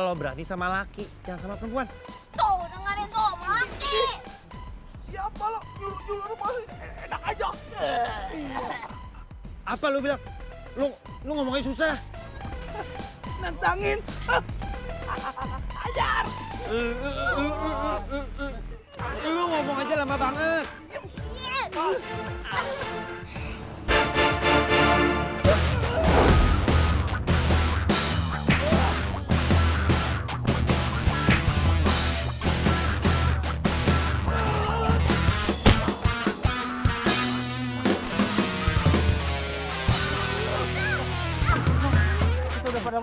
kalau berani sama laki, jangan sama perempuan. Tuh, dengerin tuh, laki. Siapa lo? Nyuruh-nyuruh lu masih enak aja. Apa lu bilang? Lu lu ngomongnya susah. Nantangin. Ajar. Lu ngomong aja lama banget.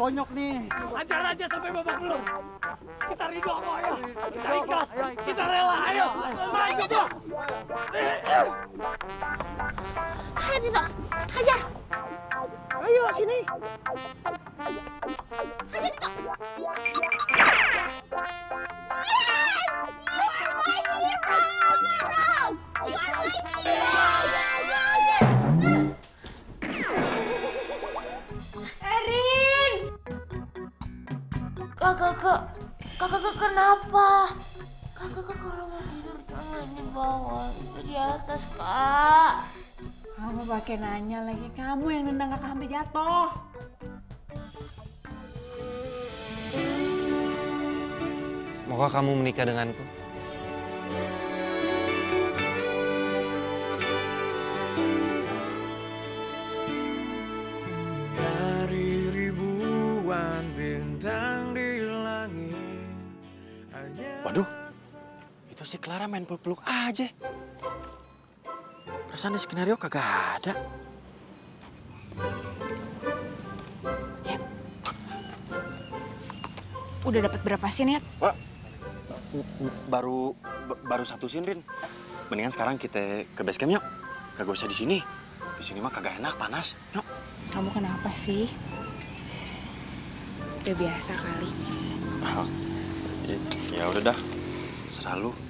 Bonyok nih. Ajar aja sampai babak belur. Kita ridho kok ayo. Kita ikhlas. Kita rela ayo. Maju bos. Ayo, Dito. Hajar. Ayo sini. Hajar, Dito. Kakak, kak, kakak, kak, kenapa? Kakak, kak, kalau mau tidur jangan di bawah, itu di atas, kak. Kamu pakai nanya lagi, kamu yang nendang kakak sampai jatuh. Maukah kamu menikah denganku? Dari ribuan bintang. Waduh, itu si Clara main peluk-peluk aja. Perasaan di skenario kagak ada. Udah dapat berapa sih, Net? Wah, baru ba- baru satu sin, Rin. Mendingan sekarang kita ke base camp yuk. Kagak usah di sini. Di sini mah kagak enak, panas. Yuk. Kamu kenapa sih? Udah biasa kali. Ya udah dah. Selalu.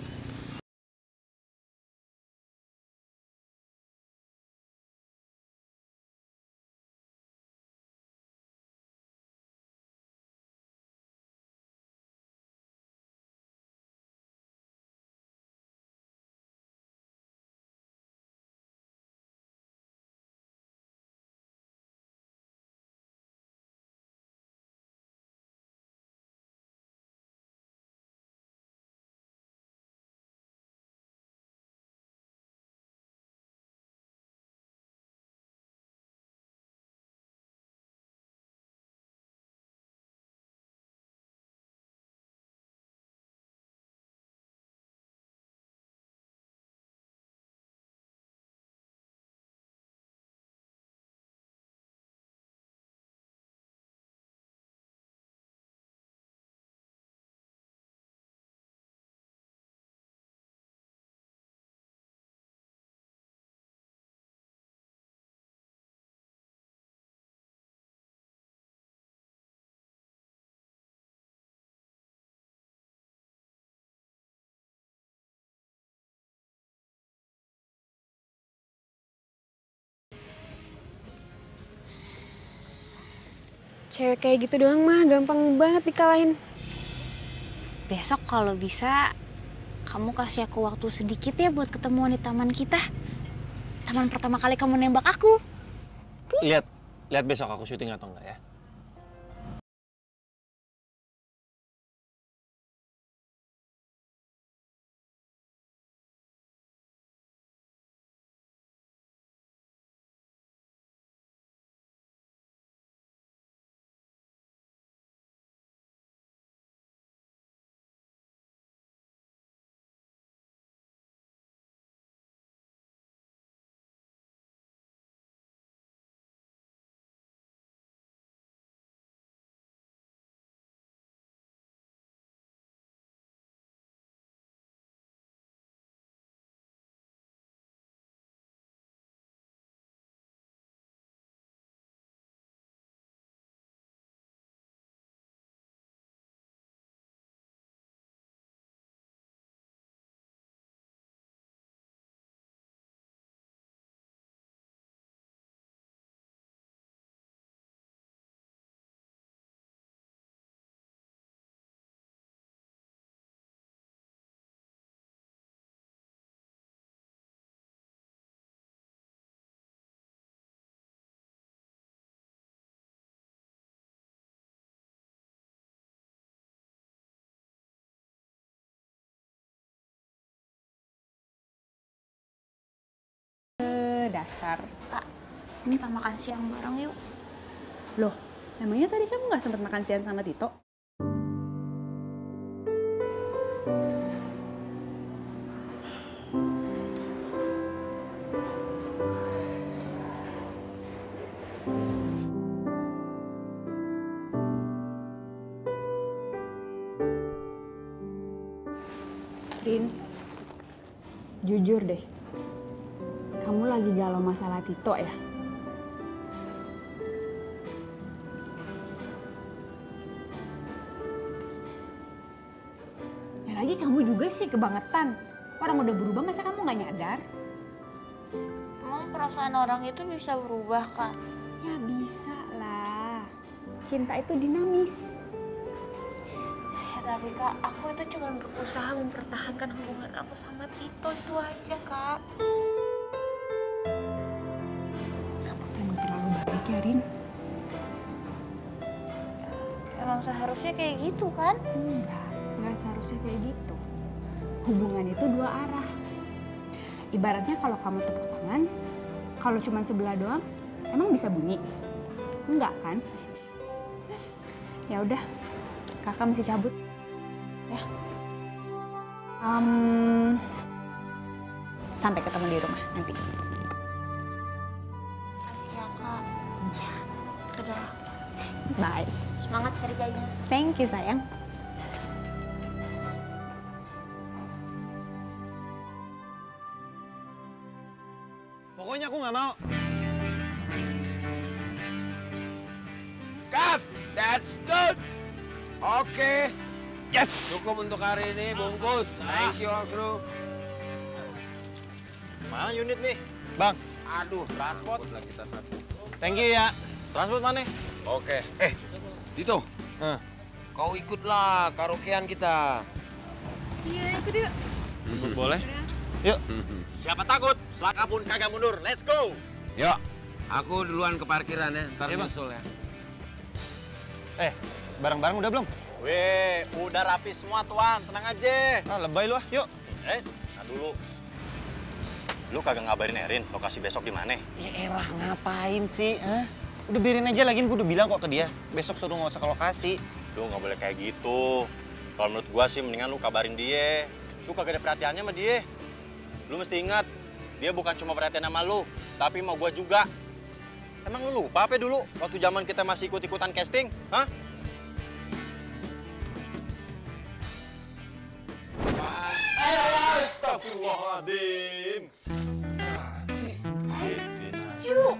Cewek kayak gitu doang mah gampang banget dikalahin. Besok kalau bisa, kamu kasih aku waktu sedikit ya buat ketemuan di taman kita. Taman pertama kali kamu nembak aku. Lihat, lihat besok aku syuting atau enggak ya. Dasar. Kak, kita makan siang bareng yuk. Loh, namanya tadi kamu nggak sempat makan siang sama Tito? Tito ya? Ya lagi kamu juga sih kebangetan. Orang udah berubah masa kamu nggak nyadar? Emang perasaan orang itu bisa berubah, Kak? Ya bisa lah. Cinta itu dinamis. Ya, tapi Kak, aku itu cuma berusaha mempertahankan hubungan aku sama Tito itu aja, Kak. Terlalu baik ya, Rin. Emang seharusnya kayak gitu kan? Enggak, enggak seharusnya kayak gitu. Hubungan itu dua arah. Ibaratnya kalau kamu tepuk tangan, kalau cuma sebelah doang, emang bisa bunyi? Enggak kan? Ya udah, kakak mesti cabut. Ya. Em, sampai ketemu di rumah nanti. Kerjanya. Thank you sayang. Pokoknya aku nggak mau. Cut! That's good! Oke. Yes! Cukup untuk hari ini, bungkus. Thank you, all crew. Mana unit nih? Bang, Aduh, transport lah kita satu. thank you ya. Transport mana? Oke. Eh, Dito. Hah. Kau ikutlah karaokean kita. Boleh? Yuk. Siapa takut? Selaka pun kagak mundur. Let's go! Yuk, aku duluan ke parkiran ya. Ntar Iya, Bang. nyusul ya. Eh, barang-barang udah belum? Weh, udah rapi semua tuan. Tenang aja. Ah, lebay lu ah. Yuk. Eh, nah dulu. Lu kagak ngabarin Erin lokasi besok di mana? Ya elah, ngapain sih? Hah? Udah biarin aja lagi, gue udah bilang kok ke dia. Besok suruh nggak usah ke lokasi. Lu nggak boleh kayak gitu. Kalau menurut gua sih mendingan lu kabarin dia. Lu kagak ada perhatiannya sama dia. Lu mesti ingat, dia bukan cuma perhatian sama lu, tapi sama gua juga. Emang lu lupa apa dulu waktu zaman kita masih ikut-ikutan casting? Hah? Astagfirullahaladzim. Yuk,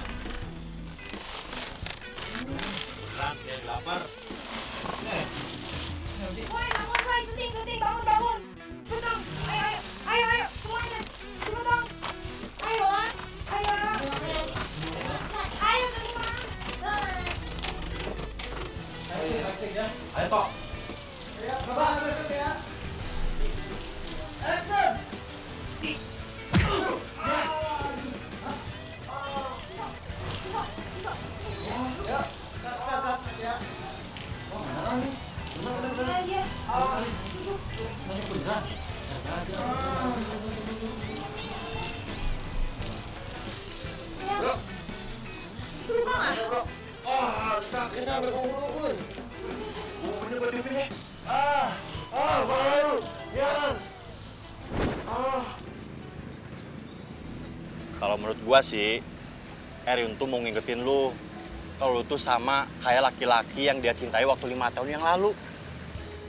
ayo, ayo, ayo, ayo, semuanya. Cepet dong. Ayo, ah. ayo. Ayo, terima. Kalau menurut gua sih, Erin tuh mau ngingetin lu. Kalau lu tuh sama kayak laki-laki yang dia cintai waktu lima tahun yang lalu.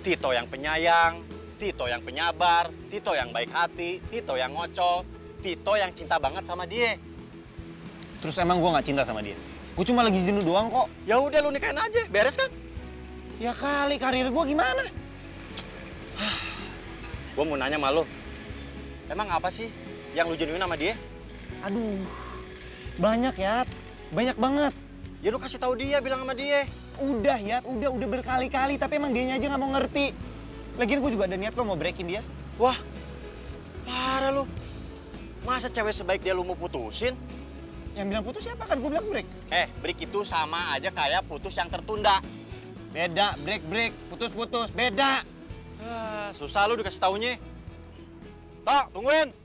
Tito yang penyayang, Tito yang penyabar, Tito yang baik hati, Tito yang ngocol, Tito yang cinta banget sama dia. Terus emang gue nggak cinta sama dia? Gue cuma lagi jenuh doang kok. Ya udah lu nikahin aja, beres kan? Ya kali karir gue gimana? Gua mau nanya sama lu. Emang apa sih yang lu jenuhin sama dia? Aduh, banyak ya, banyak banget. Ya lu kasih tahu dia, bilang sama dia. Udah ya, udah udah berkali-kali tapi emang dianya aja nggak mau ngerti. Lagian gue juga ada niat kok mau breakin dia. Wah, parah lu. Masa cewek sebaik dia lu mau putusin? Yang bilang putus siapa kan gue bilang break. Eh, break itu sama aja kayak putus yang tertunda. Beda, break break, putus putus, beda. Ah, susah lu dikasih taunya. Tok, tungguin.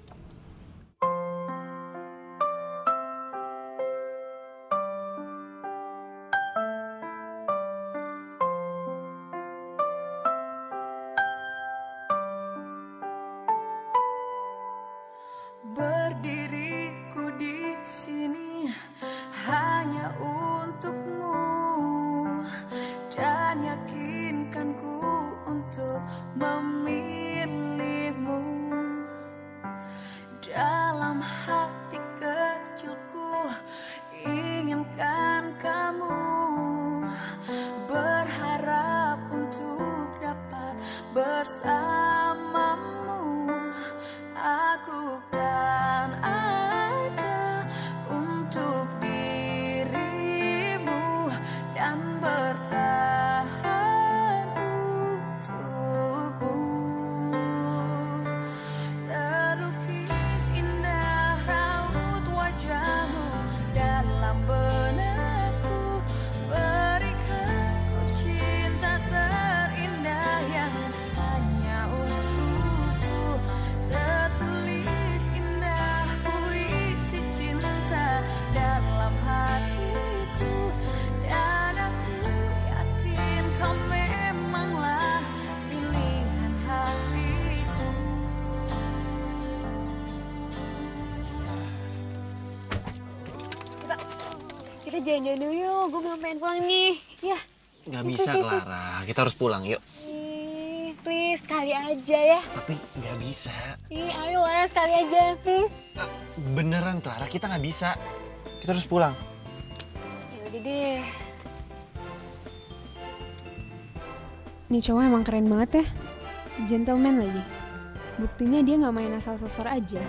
Nggak Please, bisa please, please, Clara, kita harus pulang yuk. Ih, please sekali aja ya. Tapi nggak bisa. Ih, ayo lah sekali aja, please. Beneran Clara, kita nggak bisa. Kita harus pulang. Ya udah deh. Nih cowok emang keren banget ya. Gentleman lagi. Buktinya dia nggak main asal sosor aja.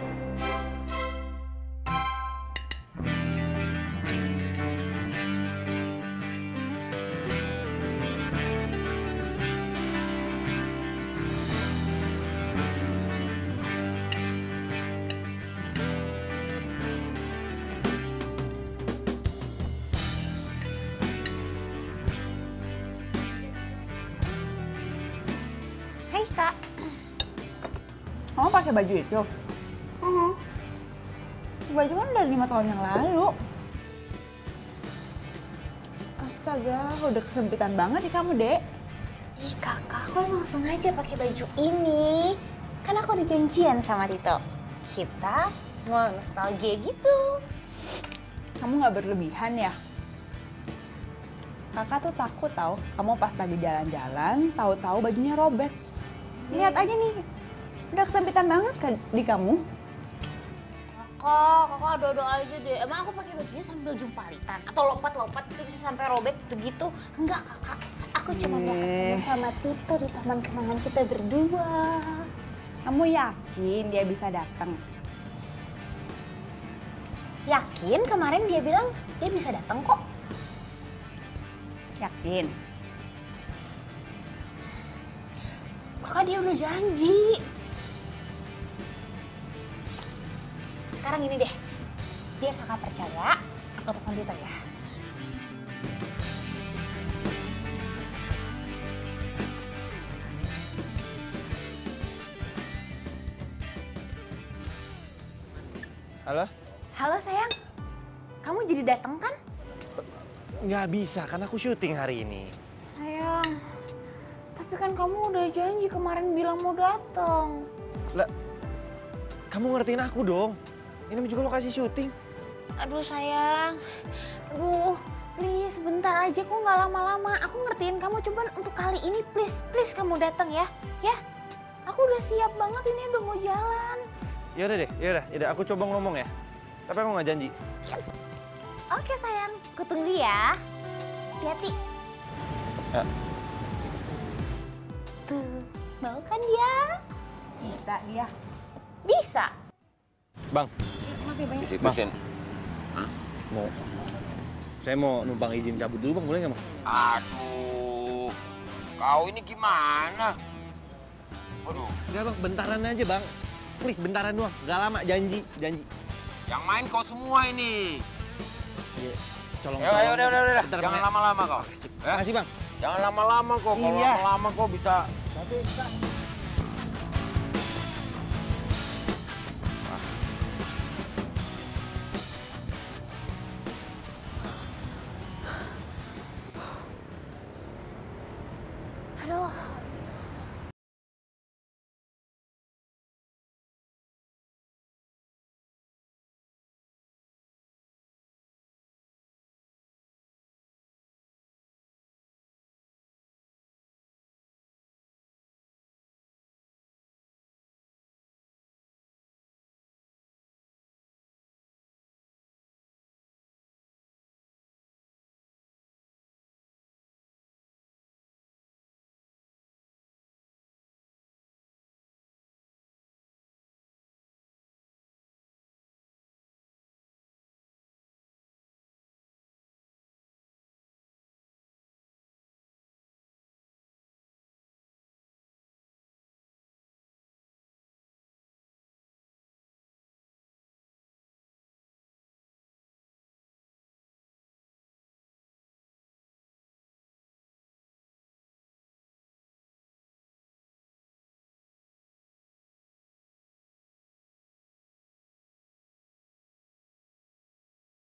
Kak. Kamu pakai baju itu? Uh-huh. Baju kan udah lima tahun yang lalu. Astaga, udah kesempitan banget nih kamu, Dek. Ih kakak, aku emang sengaja pakai baju ini. Kan aku udah janjian sama Tito. Kita mau nostalgia gitu. Kamu nggak berlebihan ya? Kakak tuh takut tahu, kamu pas lagi jalan-jalan, tahu-tahu bajunya robek. Lihat aja nih, udah kesempitan banget kan di kamu. Kakak, kakak ada-ada aja deh. Emang aku pakai bajunya sambil jumpalitan atau lompat-lompat itu bisa sampai robek gitu-gitu? Enggak kakak, aku cuma mau ketemu Eh. sama Tito di taman kenangan kita berdua. Kamu yakin dia bisa datang? Yakin kemarin dia bilang dia bisa datang kok. Yakin? Kakak dia udah janji. Sekarang ini deh, biar kakak percaya, aku telepon Tito ya. Halo? Halo sayang, kamu jadi datang kan? Nggak bisa, kan aku syuting hari ini. Sayang, tapi kan kamu udah janji kemarin bilang mau datang. Lah, kamu ngertiin aku dong. Ini juga lokasi syuting. Aduh sayang, aduh please bentar aja kok nggak lama-lama. Aku ngertiin kamu cuman untuk kali ini please please kamu datang ya, ya. Aku udah siap banget ini udah mau jalan. Ya udah deh, ya udah, ya udah. Aku coba ngomong ya. Tapi aku nggak janji. Oke sayang, aku tunggu ya. Hati-hati. Ya. Tuh, mau kan dia? Bisa dia. Bisa. Bang, Isi mesin. mau Saya mau numpang izin cabut dulu bang, boleh nggak bang? Aduh, kau ini gimana? Waduh, Enggak bang, bentaran aja bang. Please bentaran doang, nggak lama, janji, janji. yang main kau semua ini. Iya, colong Ya, ya udah, udah, udah. Jangan Bang, ya. lama-lama kau. Eh? Makasih bang. Jangan lama-lama kok. Kalau Iya. lama-lama kok bisa. Aduh.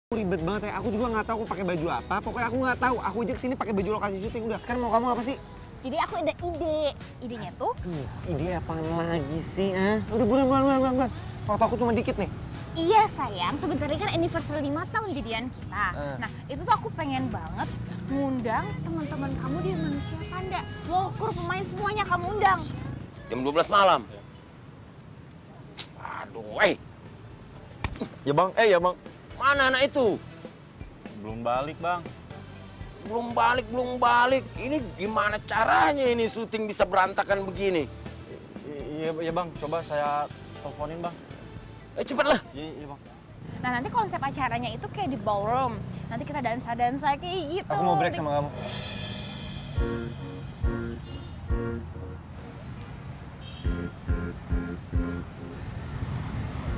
Ribet banget ya, aku juga nggak tahu aku pakai baju apa. Pokoknya aku nggak tahu. Aku aja ke sini pakai baju lokasi syuting. Udah, sekarang mau kamu apa sih? Jadi aku ada ide. Idenya tuh Tuh, ide apaan lagi sih, ah? Udah bulan, bulan, bulan, bulan, bulan. Waktu aku cuma dikit nih. Iya sayang, sebentar lagi kan anniversary 5 tahun jadian kita. Eh. Nah itu tuh aku pengen banget ngundang teman-teman kamu di Manusia Panda. Walker pemain semuanya kamu undang. Jam 12 malam. Aduh, eh. Ya bang, eh ya bang. Mana anak itu? Belum balik bang. Belum balik, belum balik. Ini gimana caranya ini syuting bisa berantakan begini? Iya, iya bang. Coba saya teleponin bang. Eh cepatlah. Iya, iya bang. Nah nanti konsep acaranya itu kayak di ballroom. Nanti kita dansa-dansa kayak gitu. Aku mau break Di- sama kamu.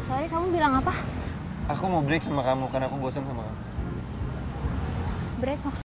Sorry kamu bilang apa? Aku mau break sama kamu karena aku bosan sama kamu. Break maksudnya?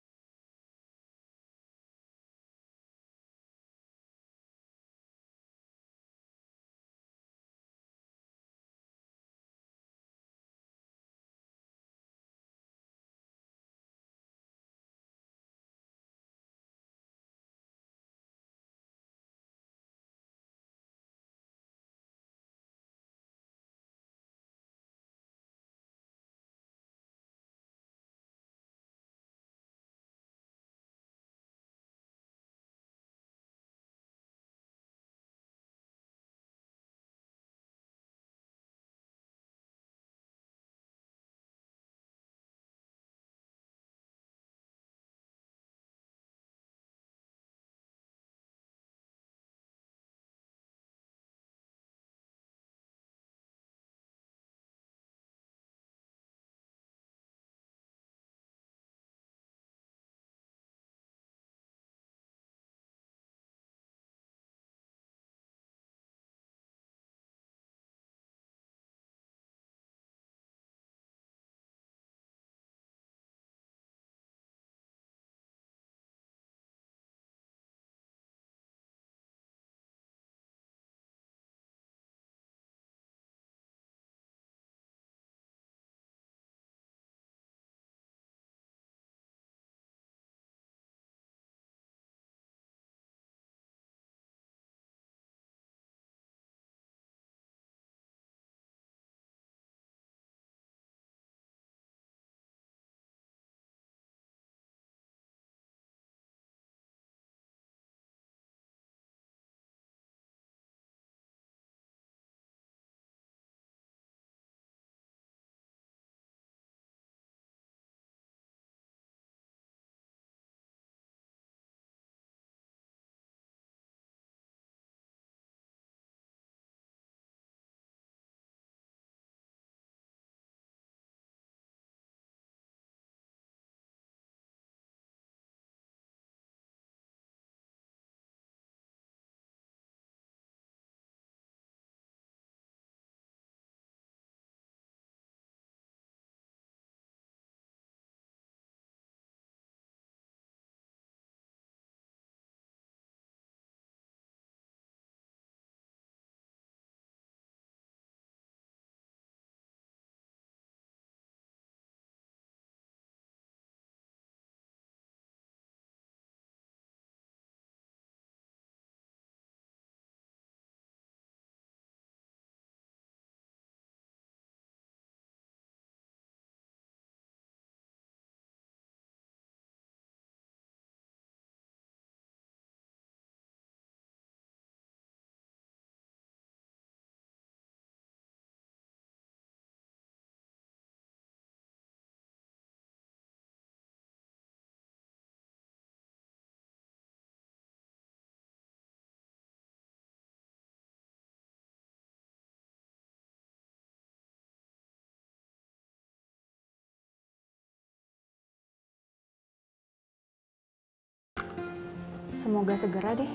Semoga segera deh.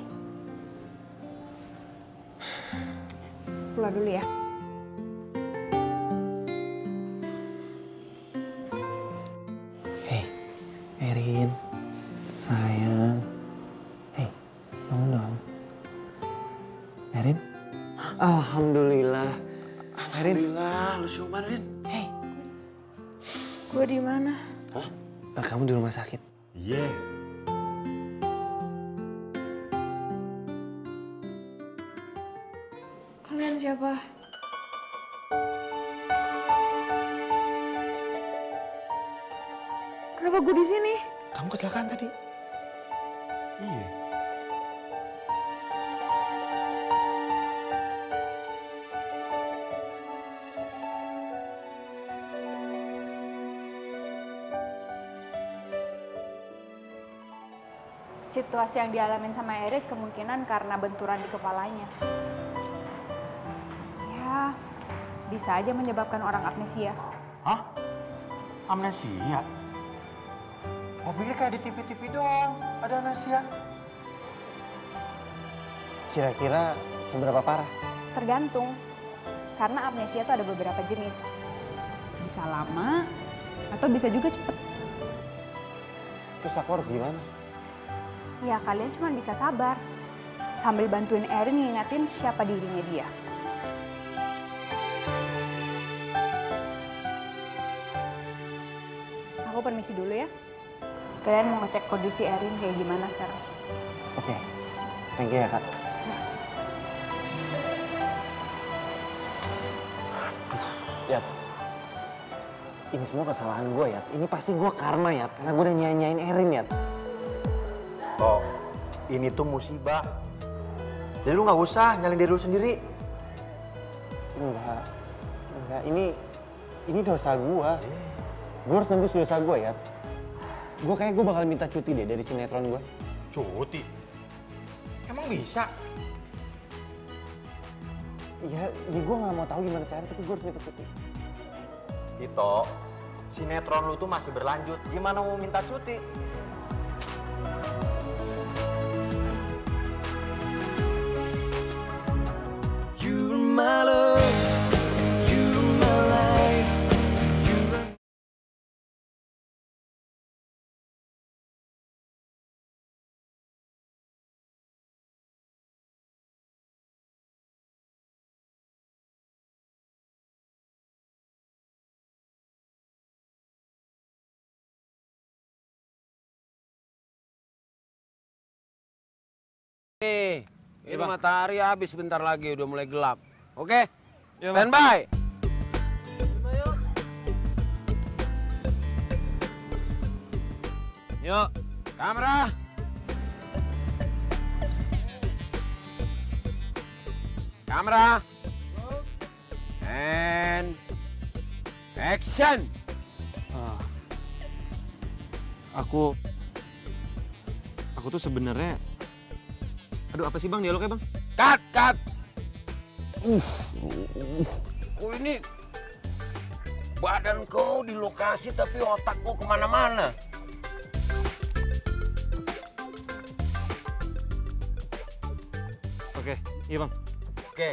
Keluar dulu ya. Hei, Erin, sayang. Hei, bangun dong. Erin? Alhamdulillah. Erin. Alhamdulillah, lu siuman, Rin. Hei, Gue di mana? eh, kamu di rumah sakit. Kecelakaan tadi. Iya. Situasi yang dialamin sama Erik kemungkinan karena benturan di kepalanya. Ya, bisa aja menyebabkan orang amnesia. Hah? Amnesia? Gue pikir kayak di TV-TV doang, ada amnesia. Kira-kira seberapa parah? Tergantung. Karena amnesia itu ada beberapa jenis. Bisa lama atau bisa juga cepet. Terus aku harus gimana? Ya kalian cuma bisa sabar. Sambil bantuin Erin ngingatin siapa dirinya dia. Aku permisi dulu ya. Sekalian mau ngecek kondisi Erin kayak gimana sekarang. Oke, thank you ya kak. Yat, ini semua kesalahan gue ya. Ini pasti gue karma ya, karena gue udah nyanyain Erin ya. Oh, ini tuh musibah. Jadi lu nggak usah nyalin diri lu sendiri. Enggak, enggak. Ini ini dosa gue. Gue harus nembus dosa gue ya. Gue kayak gue bakal minta cuti deh dari sinetron gue. Cuti? Emang bisa? Ya, ya gue nggak mau tahu gimana cara, tapi gue harus minta cuti. Tito, sinetron lu tuh masih berlanjut. Gimana mau minta cuti? Nih, ini matahari habis sebentar lagi udah mulai gelap. Oke? Standby. Yuk. Kamera. Kamera. And action. Ah. aku aku tuh sebenarnya aduh apa sih bang dialognya bang Cut, cut. Uh, oh ini badan kau di lokasi tapi otak kau ke mana-mana. oke iya bang Oke,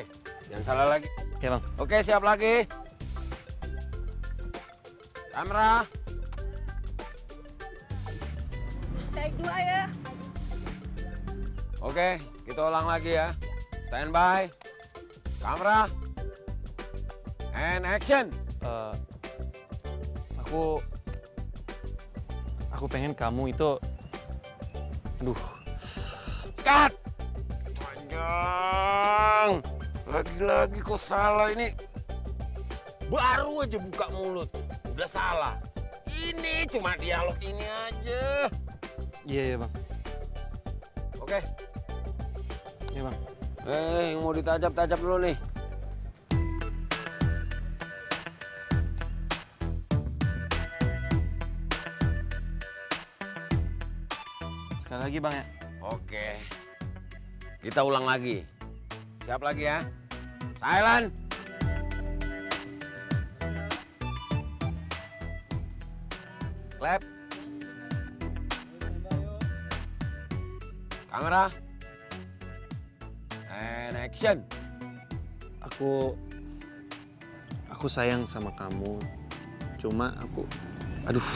jangan salah lagi. oke bang Oke, siap lagi. Kamera. Take dua ya. Oke, kita ulang lagi ya. Standby. Kamera. And action. Eh, aku aku pengen kamu itu aduh Cut. Panjang. Lagi-lagi kok salah ini. Baru aja buka mulut. Udah salah. Ini cuma dialog ini aja. iya iya bang Oke. Iya bang Eh, yang mau ditajap-tajap dulu nih. sekali lagi bang ya Oke. Kita ulang lagi. Siap lagi ya. Silent. Clap. Kamera. Action. Aku aku sayang sama kamu. Cuma aku aduh.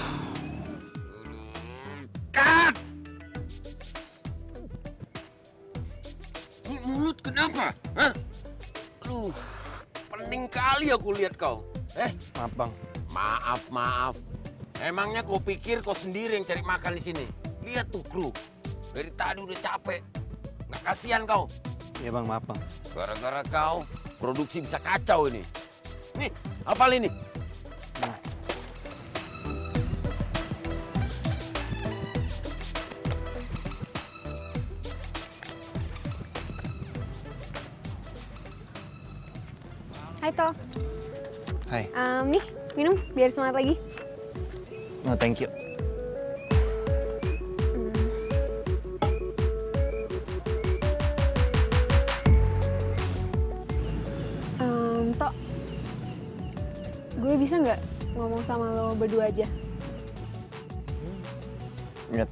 Cut! Ini mulut kenapa? Hah? Aduh, pening kali aku lihat kau. Eh, Maaf, Bang. maaf, maaf. Emangnya kau pikir kau sendiri yang cari makan di sini? Lihat tuh kru, dari tadi udah capek. Nggak kasihan kau. Iya, Bang, maaf, Bang. Gara-gara kau, produksi bisa kacau ini. Nih, hafal ini. Hai To. Hai. Em, nih, minum biar semangat lagi. No, thank you. Bisa nggak ngomong sama lo berdua aja? Ingat.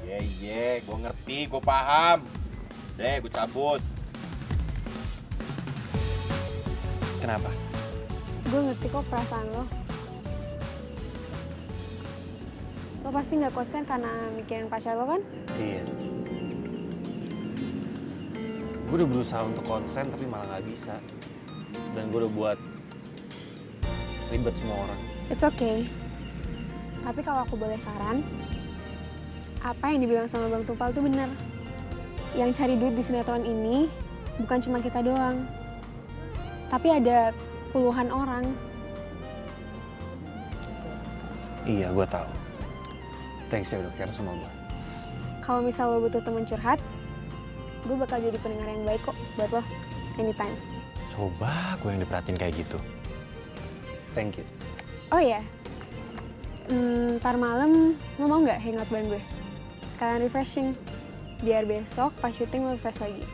Iya, iya, gue ngerti, gue paham. Deh, gue cabut. Kenapa? Gue ngerti kok perasaan lo. Lo pasti nggak konsen karena mikirin pacar lo kan? Iya. Gue udah berusaha untuk konsen tapi malah nggak bisa. Dan gue udah buat ribet semua orang. It's okay. Tapi kalau aku boleh saran, apa yang dibilang sama Bang Tumpal tuh bener. Yang cari duit di sinetron ini bukan cuma kita doang. Tapi ada puluhan orang. Iya, gue tahu. Thanks ya udah care sama gue. Kalau misal lo butuh teman curhat, gue bakal jadi pendengar yang baik kok buat lo. Anytime. Coba gue yang diperhatiin kayak gitu. Thank you. Oh iya, Hmm, ntar malam lo mau nggak hangout bareng gue? Sekalian refreshing. Biar besok pas syuting lo refresh lagi.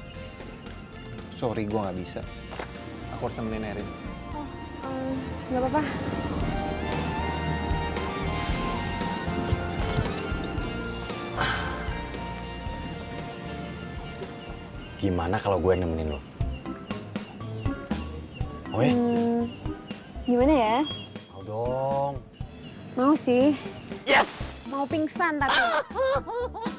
Sorry, gue nggak bisa. Aku harus temenin Erin. Em, Nggak apa-apa. Gimana kalau gue nemenin lo? Oh ya? Hmm, gimana ya? Mau dong. Mau sih. Yes! Mau pingsan tapi.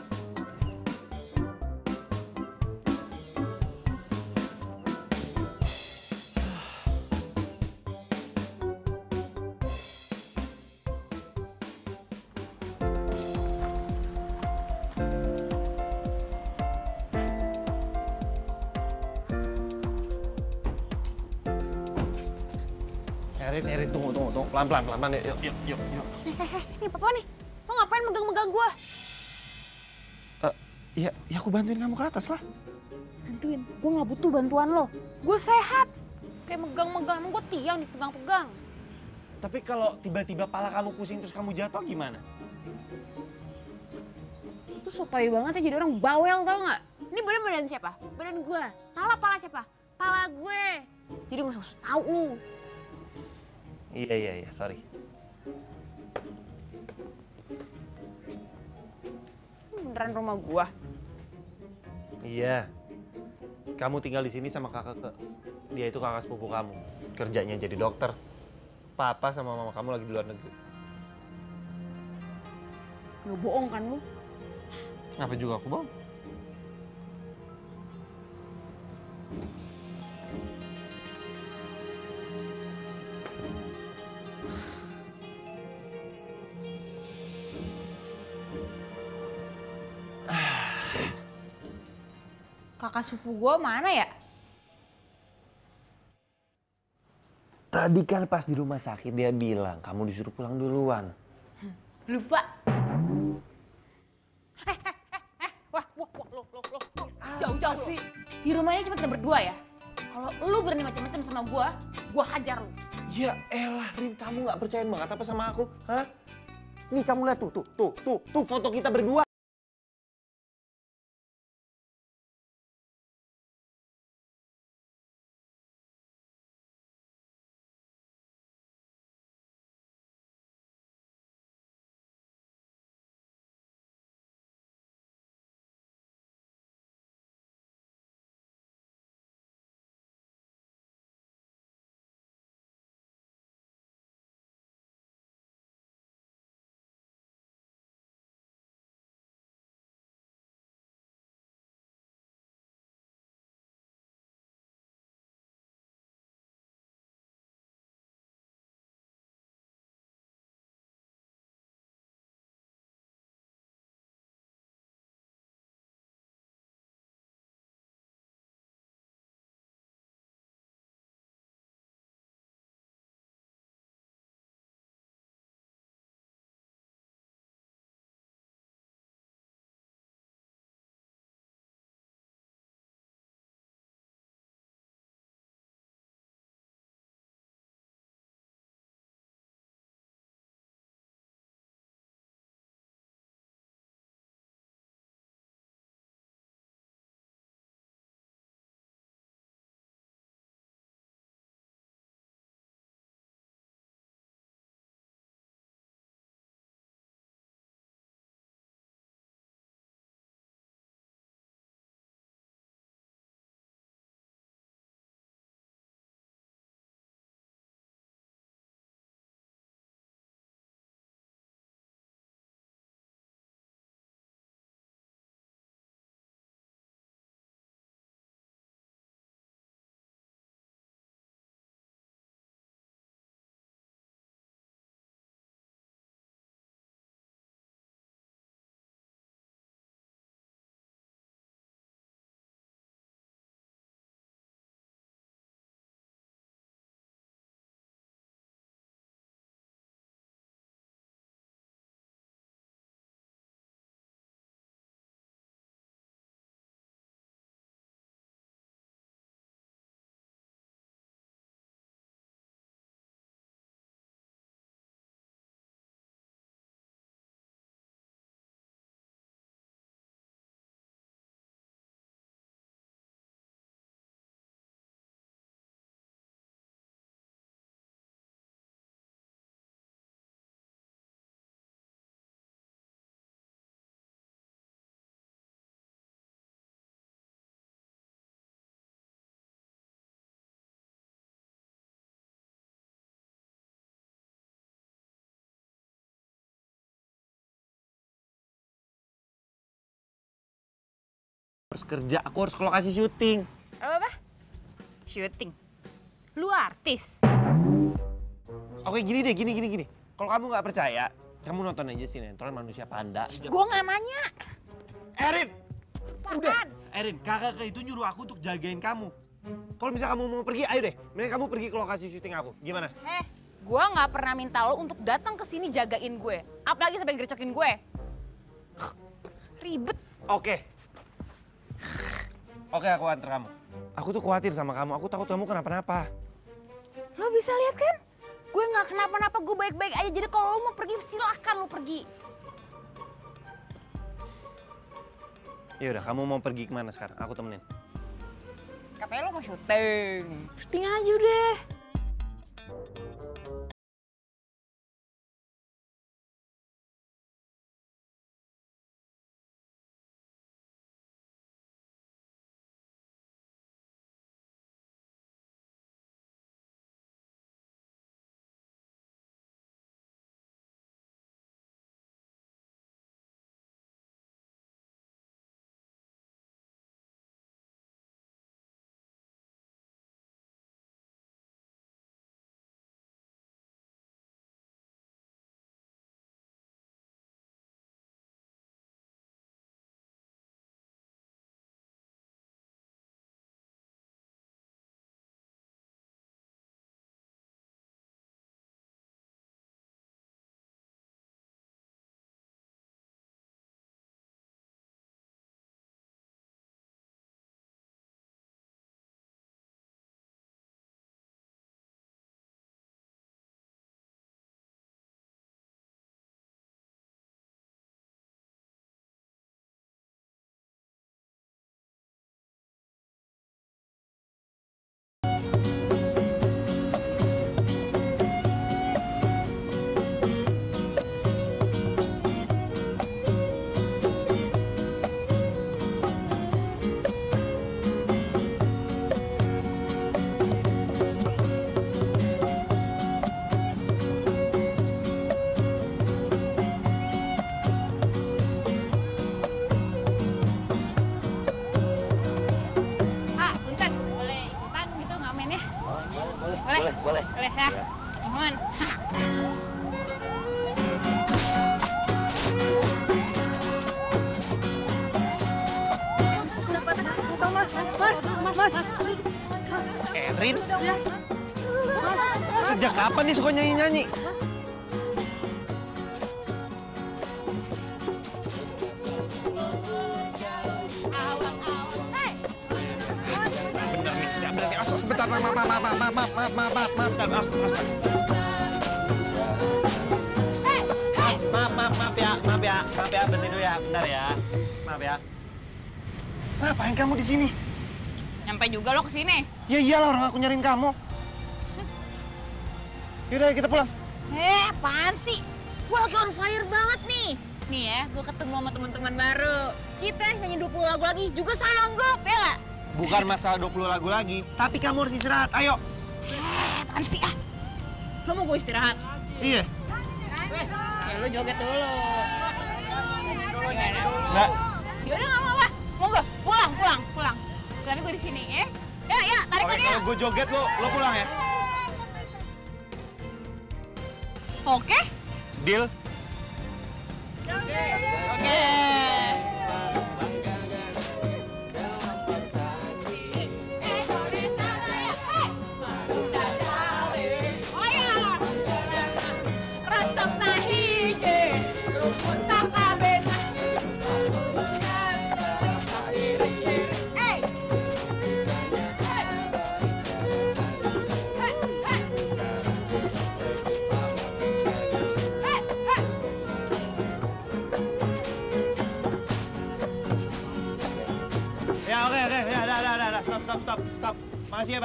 Erin, Erin, tunggu, tunggu, tunggu. Pelan-pelan, pelan-pelan. Yuk, yuk, yuk, yuk. Hehehe, nih papa nih. Lo ngapain megang-megang gua? Eh, ya, ya aku bantuin kamu ke atas lah. Bantuin. Gua nggak butuh bantuan lo. Gue sehat. Kayak megang-megang, emang gue tiang dipegang-pegang. Tapi kalau tiba-tiba pala kamu pusing terus kamu jatuh gimana? Itu sotoy banget ya jadi orang bawel tau nggak? Ini badan badan siapa? Badan gue. Pala pala siapa? Pala gue. Jadi gak usah tahu lu. Iya, iya, iya, sorry. Beneran rumah gua. Iya. Kamu tinggal di sini sama kakak ke. Dia itu kakak sepupu kamu. Kerjanya jadi dokter. Papa sama mama kamu lagi di luar negeri. Nggak bohong kan lu? Apa juga aku bohong? Kakak sepupu gua mana ya? Tadi kan pas di rumah sakit dia bilang kamu disuruh pulang duluan. Lupa. Eh, eh, eh, eh. Wah, wah, wah, lo, lo, lo, lo. Jauh, jauh sih. Di rumah ini cuma kita berdua ya. Kalau lu berani macam-macam sama gua, gua hajar lu. Ya elah, Rin, kamu nggak percaya banget apa sama aku? Hah? Nih kamu lihat tuh, tuh, tuh, tuh, tuh foto kita berdua. Harus kerja, aku harus ke lokasi syuting. Apa apa? Syuting. Lu artis. Oke gini deh, gini gini gini. Kalau kamu nggak percaya, kamu nonton aja sinetron manusia panda. Gua nggak nanya. Erin, udah. Erin, kakak itu nyuruh aku untuk jagain kamu. Kalau misalnya kamu mau pergi, ayo deh. Mending kamu pergi ke lokasi syuting aku. Gimana? Eh, gua nggak pernah minta lo untuk datang ke sini jagain gue. Apalagi sampai gerecokin gue. Ribet. Oke. Oke, aku antar kamu. Aku tuh khawatir sama kamu. Aku takut kamu kenapa-napa. Lo bisa lihat kan? Gue nggak kenapa-napa, gue baik-baik aja. Jadi kalau lo mau pergi, silahkan lo pergi. Ya udah, kamu mau pergi ke mana sekarang? Aku temenin. Katanya lo mau syuting. Syuting aja udah. Di sini? Nyampe juga lo ke sini. Ya iyalah orang aku nyariin kamu. Yaudah, kita pulang. Eh, apaan sih? Gue lagi on fire banget nih. Nih ya, gue ketemu sama teman-teman baru. Kita nyanyi 20 lagu lagi juga sanggup, ya nggak? Bukan masalah 20 lagu lagi, tapi kamu harus istirahat. Ayo. Eh, apaan sih ah? Lo mau gue istirahat? Iya. Ya lo joget dulu. Enggak. Yaudah nggak. Mau nggak? Pulang, pulang, pulang. Tapi gue di sini, ya. Ya, ya, tarik Oke, lagi ya. gue joget lo, lo pulang ya. Oke? Deal? Oke. Ya Masih,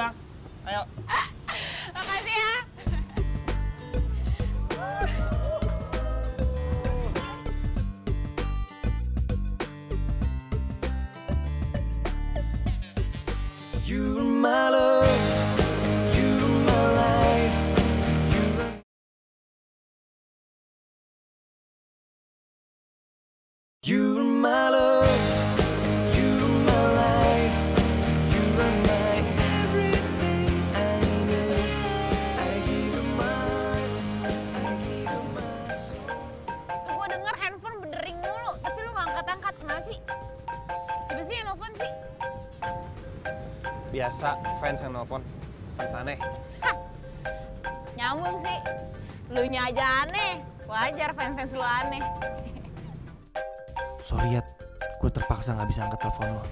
angkat telepon lo.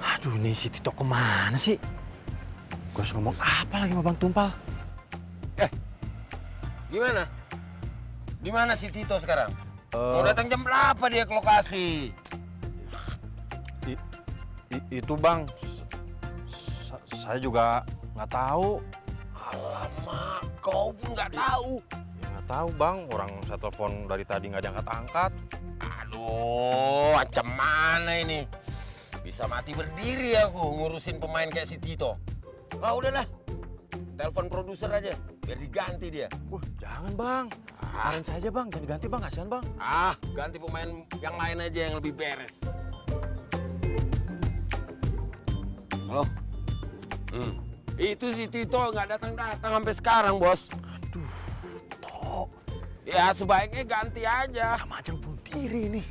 Aduh, nih si Tito ke mana sih? Gue harus ngomong apa lagi sama Bang Tumpal? Gimana? Di mana si Tito sekarang? Mau datang jam berapa dia ke lokasi? I- itu Bang, sa- saya juga nggak tahu. Alamak, kau pun nggak tahu. Ya nggak tahu Bang, orang saya telepon dari tadi nggak diangkat-angkat. Aduh, macam mana ini? Bisa mati berdiri aku ngurusin pemain kayak si Tito. Ah udahlah, telepon produser aja, biar diganti dia. Wah, jangan Bang. Kemarin saja Bang, jangan diganti Bang, kasihan Bang. Ah, ganti pemain yang lain aja yang lebih beres. Halo? Hmm. Itu si Tito nggak datang-datang sampai sekarang, bos. Aduh, Tok. Ya sebaiknya ganti aja. Sama aja bunuh diri nih.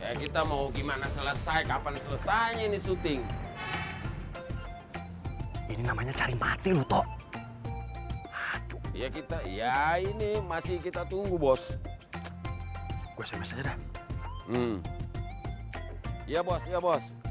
Ya kita mau gimana selesai, kapan selesainya ini syuting? Ini namanya cari mati lu, Tok. Ya kita, ya ini masih kita tunggu, bos. Gue SMS aja dah. Hmm. Iya, bos, iya, bos.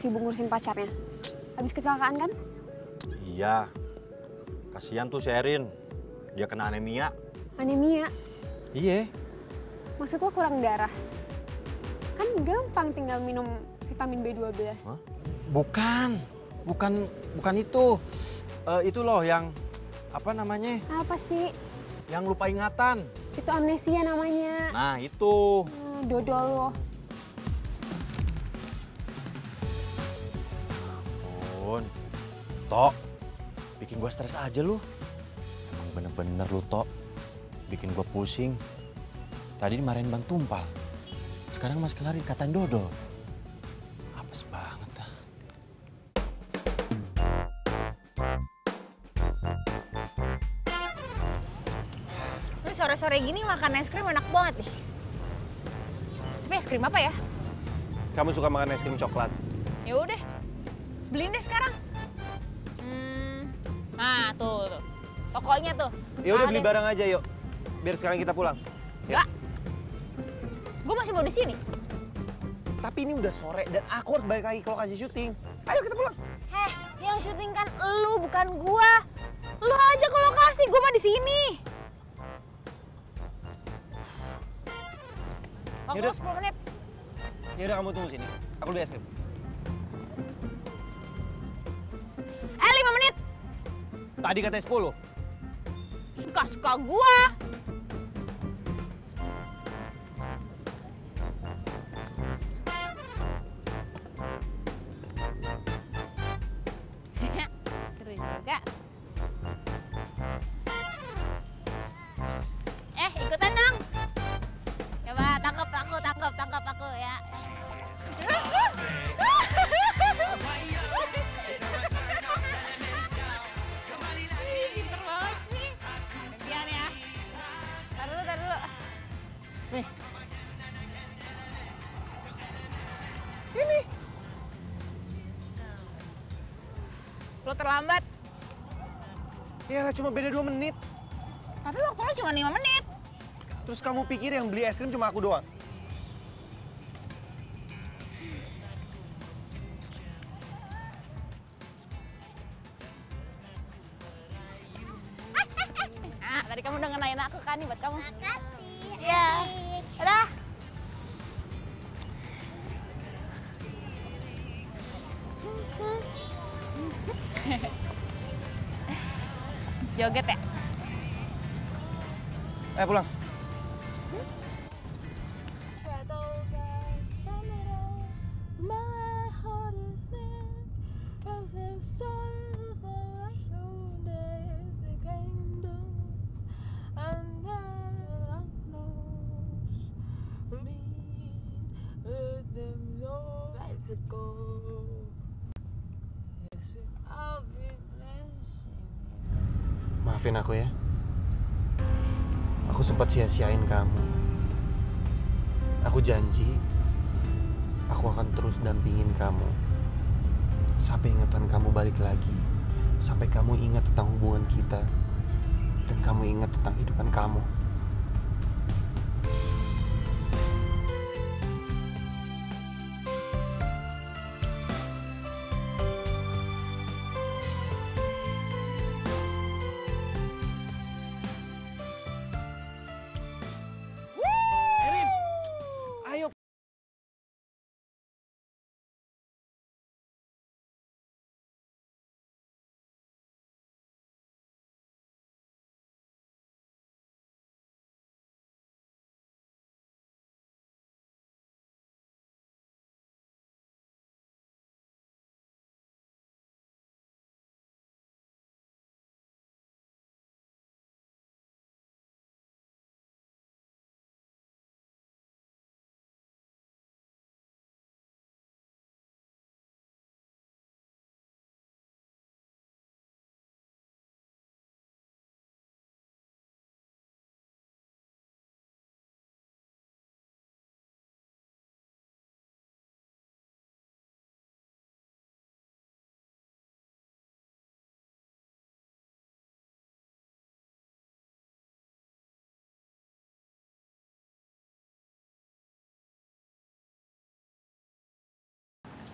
Sibuk ngurusin pacarnya. Habis kecelakaan kan? Iya. Kasihan tuh si Erin. Dia kena anemia. Anemia. Iya. Maksud lo kurang darah? Kan gampang tinggal minum vitamin B12. Bukan. Bukan bukan itu. Eh, itu loh yang apa namanya? Apa sih? Yang lupa ingatan. Itu amnesia namanya. Nah, itu. Hmm, dodol lo. Pun. Tok. Bikin gua stres aja lu. Emang bener-bener lu, Tok. Bikin gua pusing. Tadi dimarahin Bang Tumpal. Sekarang Mas Kelari katain dodol. Apes banget dah. Ini sore-sore gini makan es krim enak banget nih. Tapi es krim apa ya? Kamu suka makan es krim coklat? Ya udah, beliin deh sekarang. Hmm, nah tuh, tuh. tokonya tuh. Ya udah Ada. beli barang aja yuk. Biar sekarang kita pulang. Enggak. Gue masih mau di sini. Tapi ini udah sore dan aku harus balik lagi ke lokasi syuting. Ayo kita pulang. Heh, yang syuting kan lu bukan gua. Lu aja ke lokasi, gua mah di sini. Waktu Yaudah. 10 menit. Ya udah kamu tunggu sini. Aku beli es krim. 5 menit. Tadi katanya 10. Suka-suka gua. Keren juga. Cuma beda 2 menit. Tapi waktu lo cuma 5 menit. Terus kamu pikir yang beli es krim cuma aku doang? Joget ya? Sempat sia-siain kamu. Aku janji, aku akan terus dampingin kamu. Sampai ingatan kamu balik lagi. Sampai kamu ingat tentang hubungan kita. Dan kamu ingat tentang kehidupan kamu.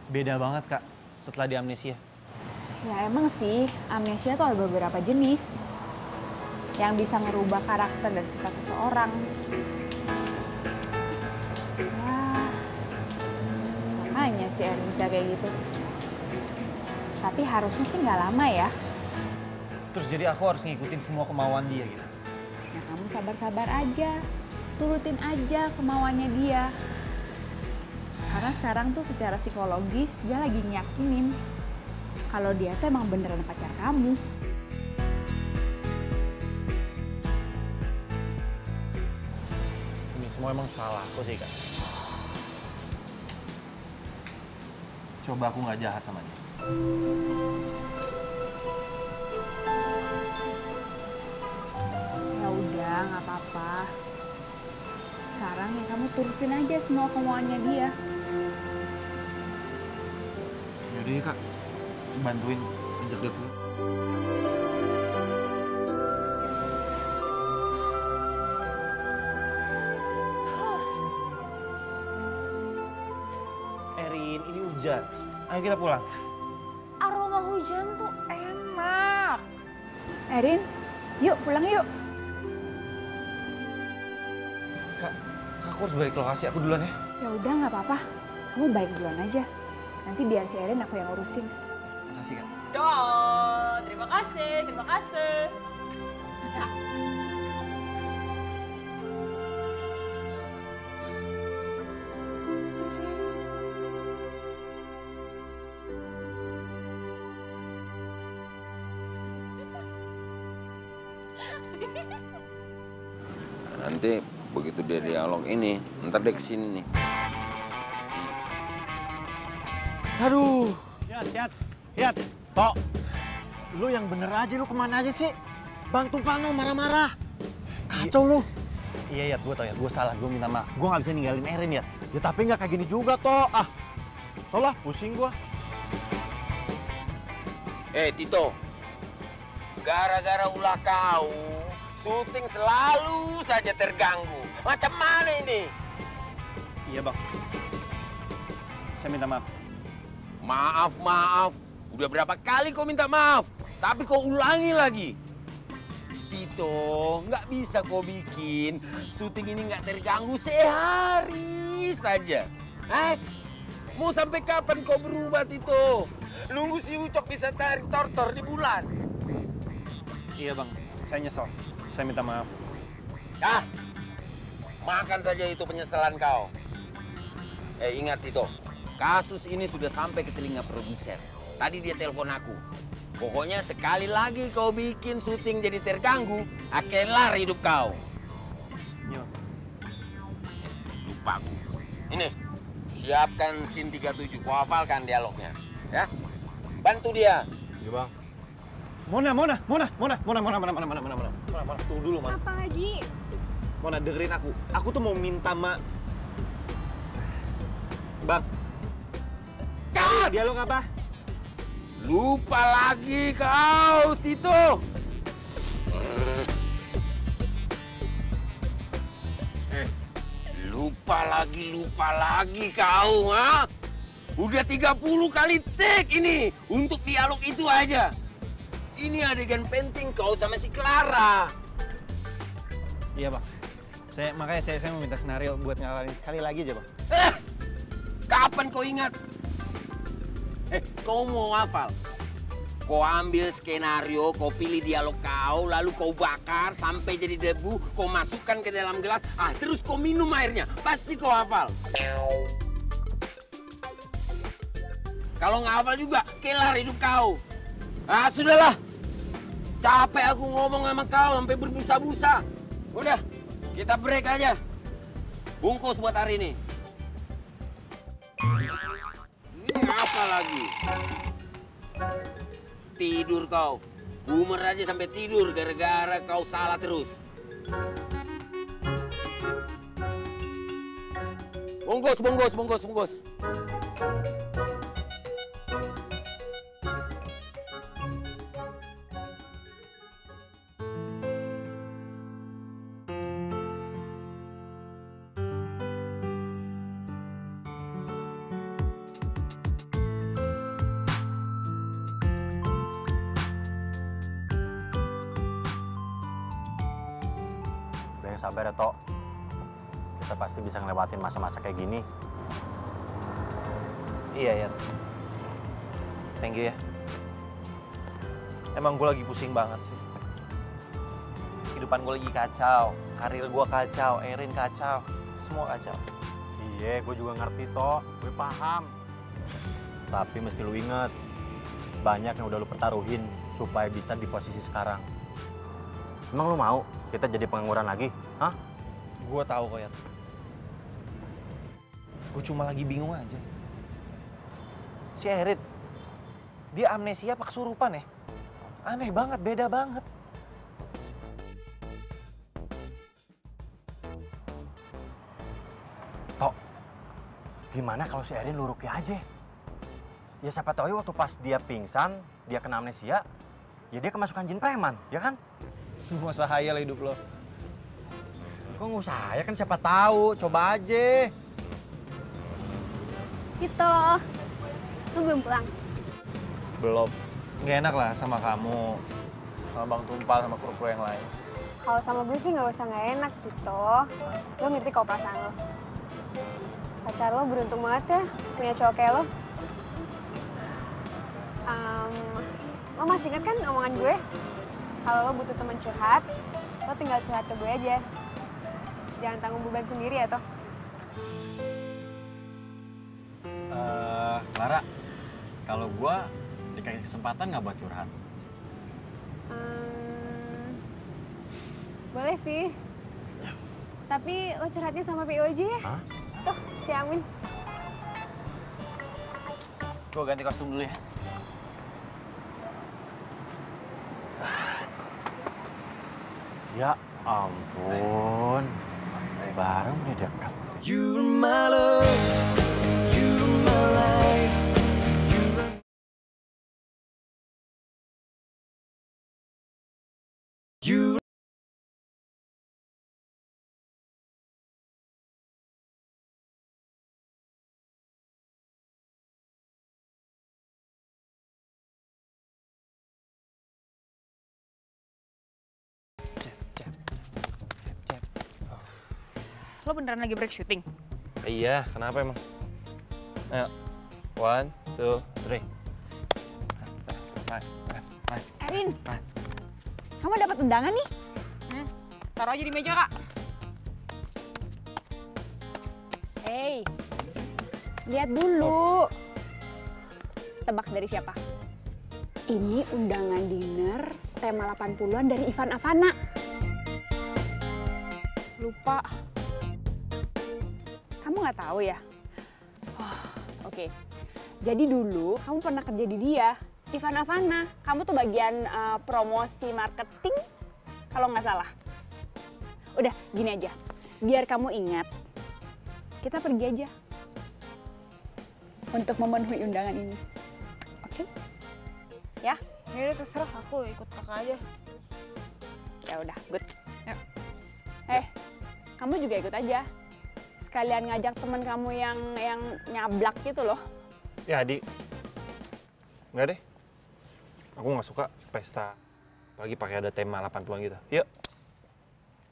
Beda banget kak setelah di amnesia. Ya emang sih, amnesia tuh ada beberapa jenis yang bisa ngerubah karakter dan sifat seseorang. Ya, makanya si Erin bisa kayak gitu. Tapi harusnya sih nggak lama ya. Terus jadi aku harus ngikutin semua kemauan dia gitu. Ya kamu sabar-sabar aja, turutin aja kemauannya dia. Karena sekarang tuh secara psikologis dia lagi nyakinin kalau dia tuh emang beneran pacar kamu. Ini semua emang salah aku sih kak. Coba aku nggak jahat sama dia. Ya udah, nggak apa-apa. Sekarang ya kamu turutin aja semua kemauannya dia. Yaudah ya kak, bantuin ajak dia pulang. Erin, ini hujan. Ayo kita pulang. Aroma hujan tuh enak. Erin, yuk pulang yuk. Kak, kak aku harus balik ke lokasi. Aku duluan ya. Ya udah nggak apa-apa. Kamu balik duluan aja. Nanti biar si Erin aku yang urusin. Makasih kak. Duh, terima kasih, terima kasih. Nanti begitu dia dialog ini, ntar dia ke sini nih. Aduh. Yat, Yat, Yat. Tok, lu yang bener aja, lu ke mana aja sih? Bantu Pano marah-marah. Kacau lu. Iya, ya, gue tau ya. Gue salah, gue minta maaf. Gue nggak bisa ninggalin Erin ya. Ya tapi nggak kayak gini juga, Tok. Ah, tau lah, pusing gua. Eh, Tito. Gara-gara ulah kau, syuting selalu saja terganggu. Macam mana ini? Iya bang. Saya minta maaf. Maaf, maaf. Udah berapa kali kau minta maaf, tapi kau ulangi lagi. Tito, nggak bisa kau bikin syuting ini nggak terganggu sehari saja. Eh, mau sampai kapan kau berubah, Tito? Nunggu si Ucok bisa tarik tortor di bulan. Iya bang, saya nyesel. Saya minta maaf. Ah, makan saja itu penyesalan kau. Eh, ingat Tito, kasus ini sudah sampai ke telinga produser. Tadi dia telepon aku. Pokoknya sekali lagi kau bikin syuting jadi terganggu, akelar hidup kau. Iya. Lupa aku. Ini, si Siapkan scene 37, kau hafalkan dialognya. Ya? Bantu dia. Iya bang. Mona, Mona, Mona, Mona, Mona, Mona, Mona, Mona, Mona, Mona, Mona, Mona, Mona, tunggu dulu, Mona. Apa lagi? Mona, dengerin aku. Aku tuh mau minta ma... Bang. Kak! Dialog apa? Lupa lagi kau, Tito. Eh, lupa lagi, lupa lagi kau, ha? Udah 30 kali take ini untuk dialog itu aja. Ini adegan penting kau sama si Clara. Iya bang. Saya makanya saya saya mau minta skenario buat ngalahin kali lagi aja bang. Eh, kapan kau ingat? Eh, kau mau hafal? Kau ambil skenario, kau pilih dialog kau, lalu kau bakar sampai jadi debu, kau masukkan ke dalam gelas, ah terus kau minum airnya, pasti kau hafal. Kalau nggak hafal juga, kelar hidup kau. Ah sudahlah, capek aku ngomong sama kau sampai berbusa-busa. Udah, kita break aja. Bungkus buat hari ini. Ini apa lagi? Tidur kau. Boomer aja sampai tidur gara-gara kau salah terus. Bungkus, bungkus, bungkus, bungkus. Udah yang sabar ya, Tok. Kita pasti bisa ngelewatin masa-masa kayak gini. Iya, ya. Thank you ya. Emang gue lagi pusing banget sih. Kehidupan gue lagi kacau, karir gue kacau, Erin kacau, semua kacau. Iya, gue juga ngerti, Tok. Gue paham. Tapi mesti lu inget, banyak yang udah lu pertaruhin supaya bisa di posisi sekarang. Emang lu mau kita jadi pengangguran lagi? Hah? Gue tahu kok ya. Gue cuma lagi bingung aja. Si Erit, dia amnesia apa kesurupan ya? Aneh banget, beda banget. Tok, gimana kalau si Erin lu rukyah aja? Ya siapa tahu waktu pas dia pingsan, dia kena amnesia, ya dia kemasukan jin preman, ya kan? Masa hayal hidup lo. Kok nggak usah ya kan siapa tahu, coba aja. Gitu. Lu belum pulang? Belum. Nggak enak lah sama kamu, sama Bang Tumpal, sama kru-kru yang lain. Kalau sama gue sih nggak usah nggak enak gitu. Lo ngerti kok perasaan lo. Pacar lo beruntung banget ya punya cowok kayak lo. Em, lo masih ingat kan omongan gue? Kalau lo butuh teman curhat, lo tinggal curhat ke gue aja. Jangan tanggung beban sendiri ya toh. Eh, Clara, kalau gua dikasih kesempatan nggak buat curhat? Em, boleh sih. Tapi lo curhatnya sama PO aja ya. Tuh, si Amin. Gue ganti kostum dulu ya. Ya ampun, bareng nih dekat. You're my love, Lo beneran lagi break syuting? Iya, kenapa emang? Ayo, one, two, three. Erin, kamu dapat undangan nih? Hmm, taruh aja di meja, Kak. Hey, lihat dulu. Tebak dari siapa? Ini undangan dinner tema 80-an dari Ivan Avana. Lupa. Nggak tahu ya? Oke. Jadi dulu kamu pernah kerja di dia, Ivan Avana. Kamu tuh bagian eh, promosi marketing kalau nggak salah. Udah, gini aja. Biar kamu ingat, kita pergi aja untuk memenuhi undangan ini. Oke? Ya? Ya udah terserah aku ikut kakak aja. Ya udah, good. Yuk. Eh, kamu juga ikut aja. Sekalian ngajak teman kamu yang yang nyablak gitu loh. Ya, Adi. Enggak deh. Aku nggak suka pesta. Apalagi pakai ada tema 80-an gitu. Yuk.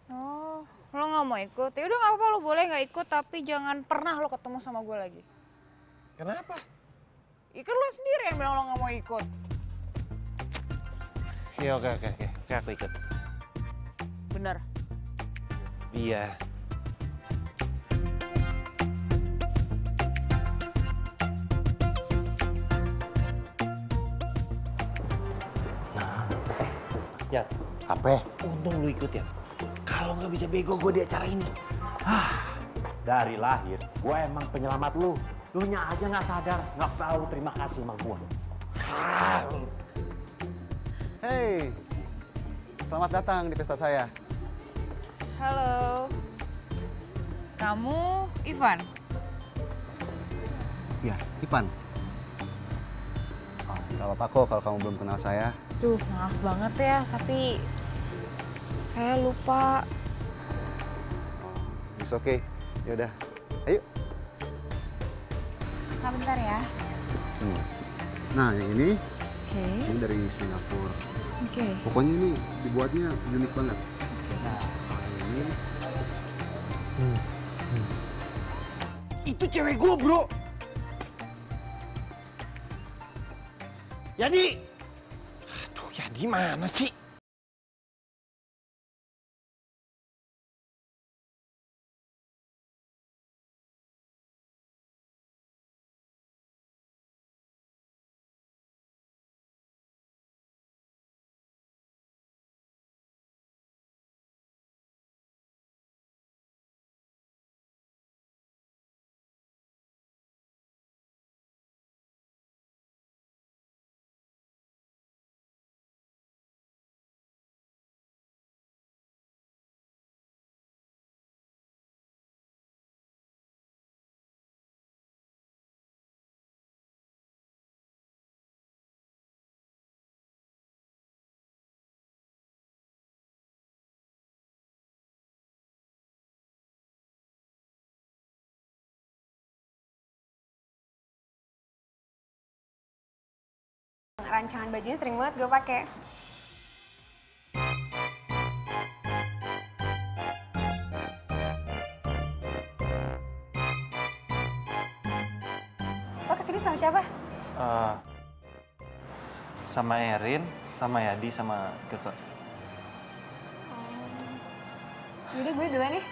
Oh, lo nggak mau ikut? Ya udah nggak apa-apa lo boleh nggak ikut tapi jangan pernah lo ketemu sama gue lagi. Kenapa? Ikan lo sendiri yang bilang lo nggak mau ikut. Ya oke oke oke. Oke aku ikut. Bener. Iya. Apa? Untung lu ikut ya. Kalau nggak bisa bego gue di acara ini. Dari lahir, gue emang penyelamat lu. Lu nya aja nggak sadar, nggak tahu terima kasih sama gue. Hei, selamat datang di pesta saya. Halo. Kamu Ivan? Ya, Ipan. Oh, gak apa-apa kok kalau kamu belum kenal saya. Duh, maaf banget ya, tapi saya lupa. It's okay. Yaudah, ayo. Kak bentar ya. Hmm. Nah, yang ini, Oke. ini dari Singapura. Oke. Pokoknya ini dibuatnya unik banget. Nah, kalau ini Itu cewek gue bro. Jadi, aduh ya di mana sih? Rancangan bajunya sering banget gue pakai. Lo ke sini sama siapa? Eh, sama Erin, sama Yadi, sama Keke. Yaudah gue duluan nih.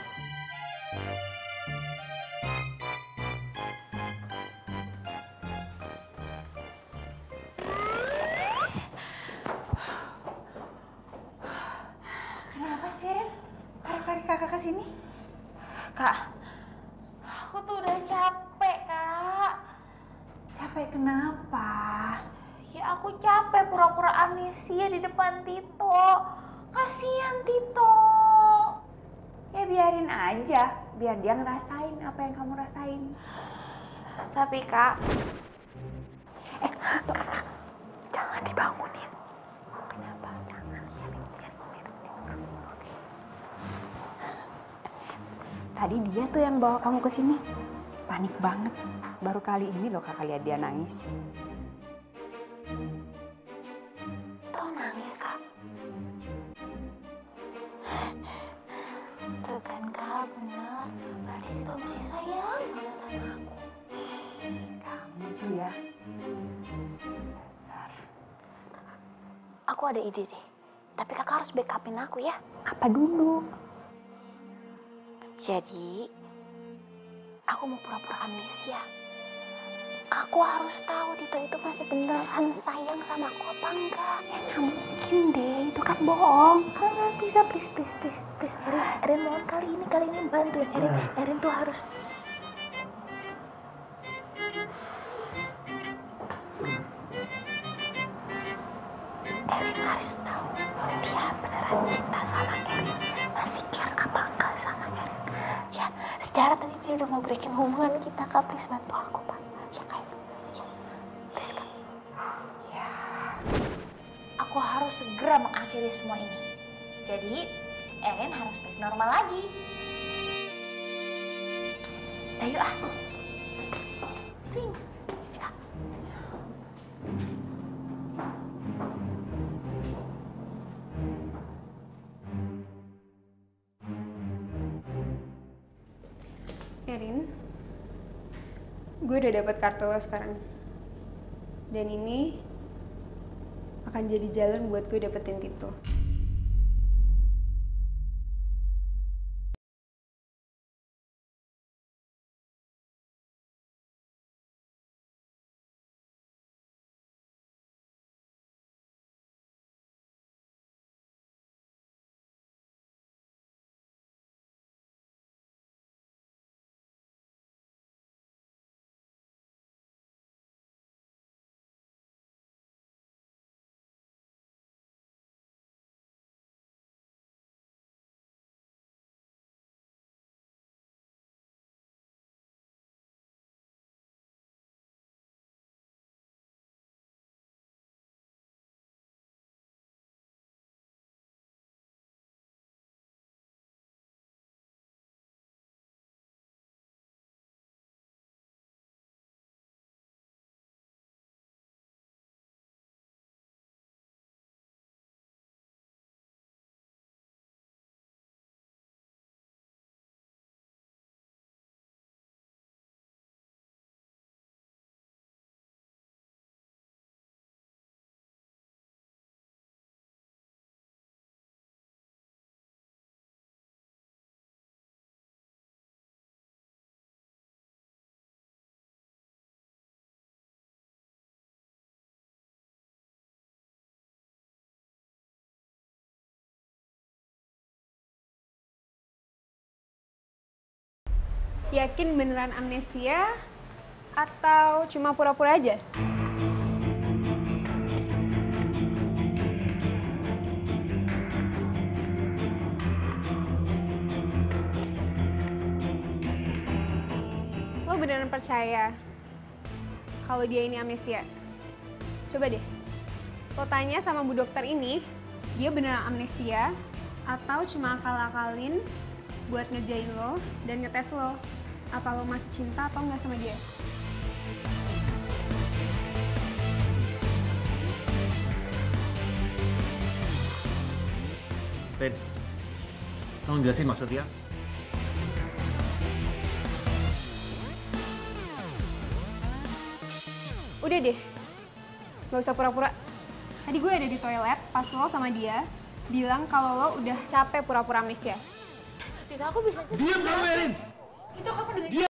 Tapi Kak, eh, jangan dibangunin. Kenapa? Jangan. Tadi dia tuh yang bawa kamu ke sini. Panik banget. Baru kali ini loh kakak lihat dia nangis. Tuh nangis kak. Tuh kan kak bener. Berarti Tito masih sayang banget. Kamu tuh ya. Aku ada ide deh. Tapi kakak harus backupin aku ya. Apa dulu? Jadi, aku mau pura-pura amnesia. Aku harus tahu Tito itu masih beneran sayang sama aku apa enggak. Ya nggak mungkin deh, itu kan bohong. Enggak, enggak bisa, please, please, please, please, Erin, Erin mohon kali ini, kali ini bantuin Erin, Erin tuh harus Erin harus tahu dia beneran cinta sama Erin. Masih care apa enggak sama Erin. Ya, secara tadi dia udah mau breaking hubungan kita, Kak. Please bantu aku, Pak. Ya, Kak. Ya, please, Kak. Ya. Aku harus segera mengakhiri semua ini. Jadi, Erin harus balik normal lagi. Yuk ah. Twing. Udah dapat kartu lo sekarang. Dan ini akan jadi jalan buat gue dapetin Tito. Yakin beneran amnesia atau cuma pura-pura aja? Lo beneran percaya kalau dia ini amnesia? Coba deh, lo tanya sama bu dokter ini, dia beneran amnesia atau cuma akal-akalin buat ngerjain lo dan ngetes lo apa lo masih cinta atau nggak sama dia. Rin, tolong jelasin maksudnya. Udah deh, gak usah pura-pura. Tadi gue ada di toilet pas lo sama dia bilang kalau lo udah capek pura-pura amnesia. Tita, aku bisa... Diam kamu, Erin! Tita, kamu dengerin...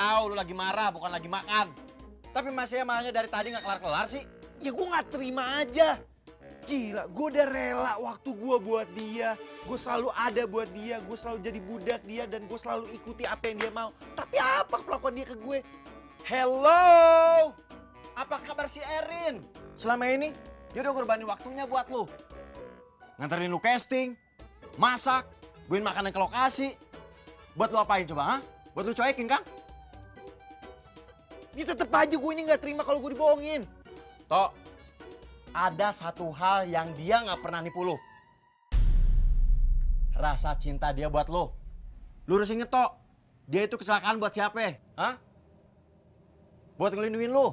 tahu lu lagi marah, bukan lagi makan. Tapi masih emangnya dari tadi nggak kelar-kelar sih? Ya gue nggak terima aja. Gila, gue udah rela waktu gue buat dia. Gue selalu ada buat dia, gue selalu jadi budak dia dan gue selalu ikuti apa yang dia mau. Tapi apa kelakuan dia ke gue? Hello! Apa kabar si Erin? Selama ini dia udah ngorbanin waktunya buat lu. Nganterin lu casting, masak, buin makanan ke lokasi. Buat lu apain coba, ha? Buat lu cuekin kan? Ya tetep aja gue ini nggak terima kalau gue dibohongin. Tok, ada satu hal yang dia nggak pernah nipu lu. Rasa cinta dia buat lu. Lu harus inget, Tok. Dia itu kecelakaan buat siapa? Hah? Buat ngelindungin lu.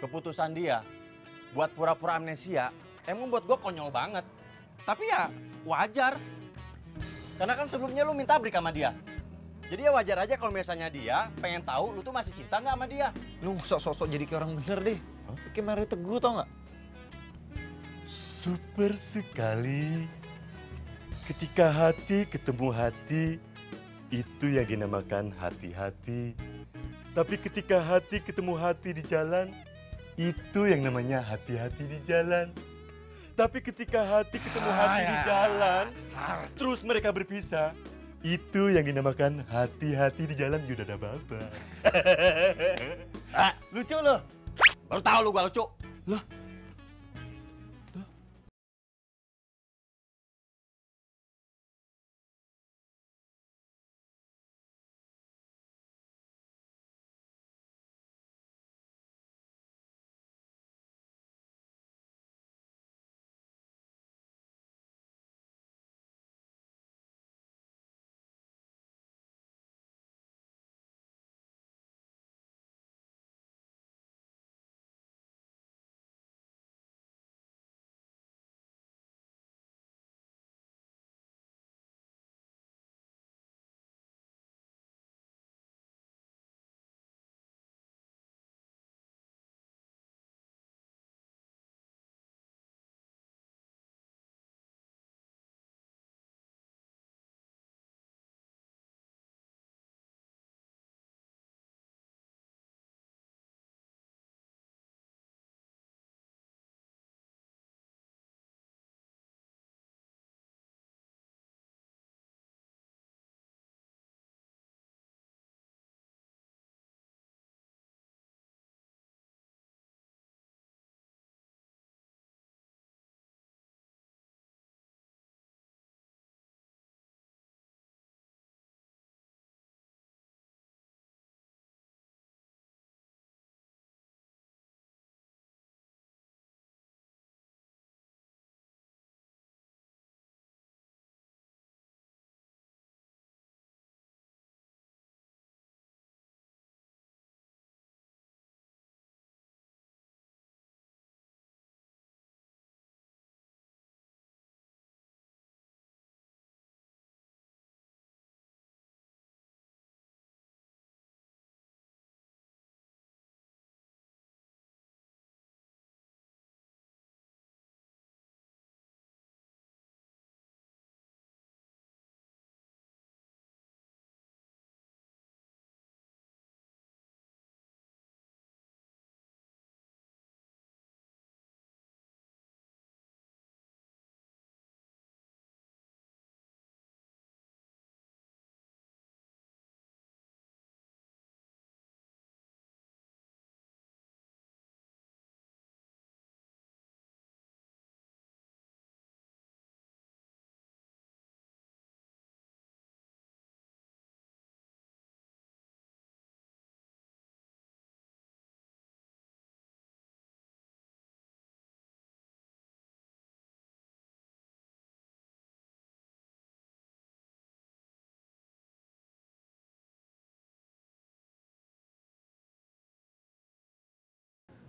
Keputusan dia buat pura-pura amnesia emang buat gue konyol banget. Tapi ya wajar. Karena kan sebelumnya lu minta break sama dia. Jadi ya wajar aja kalau misalnya dia pengen tahu lu tuh masih cinta nggak sama dia. Lu sok-sok jadi kayak orang bener deh. Kayak Mario Teguh tau nggak? Super sekali. Ketika hati ketemu hati, itu yang dinamakan hati-hati. Tapi ketika hati ketemu hati di jalan, itu yang namanya hati-hati di jalan. Tapi ketika hati ketemu hati di jalan, terus mereka berpisah, itu yang dinamakan hati-hati di jalan Yuda Baba. Ah, lucu lu. Baru tahu lu gua lucu. Lah,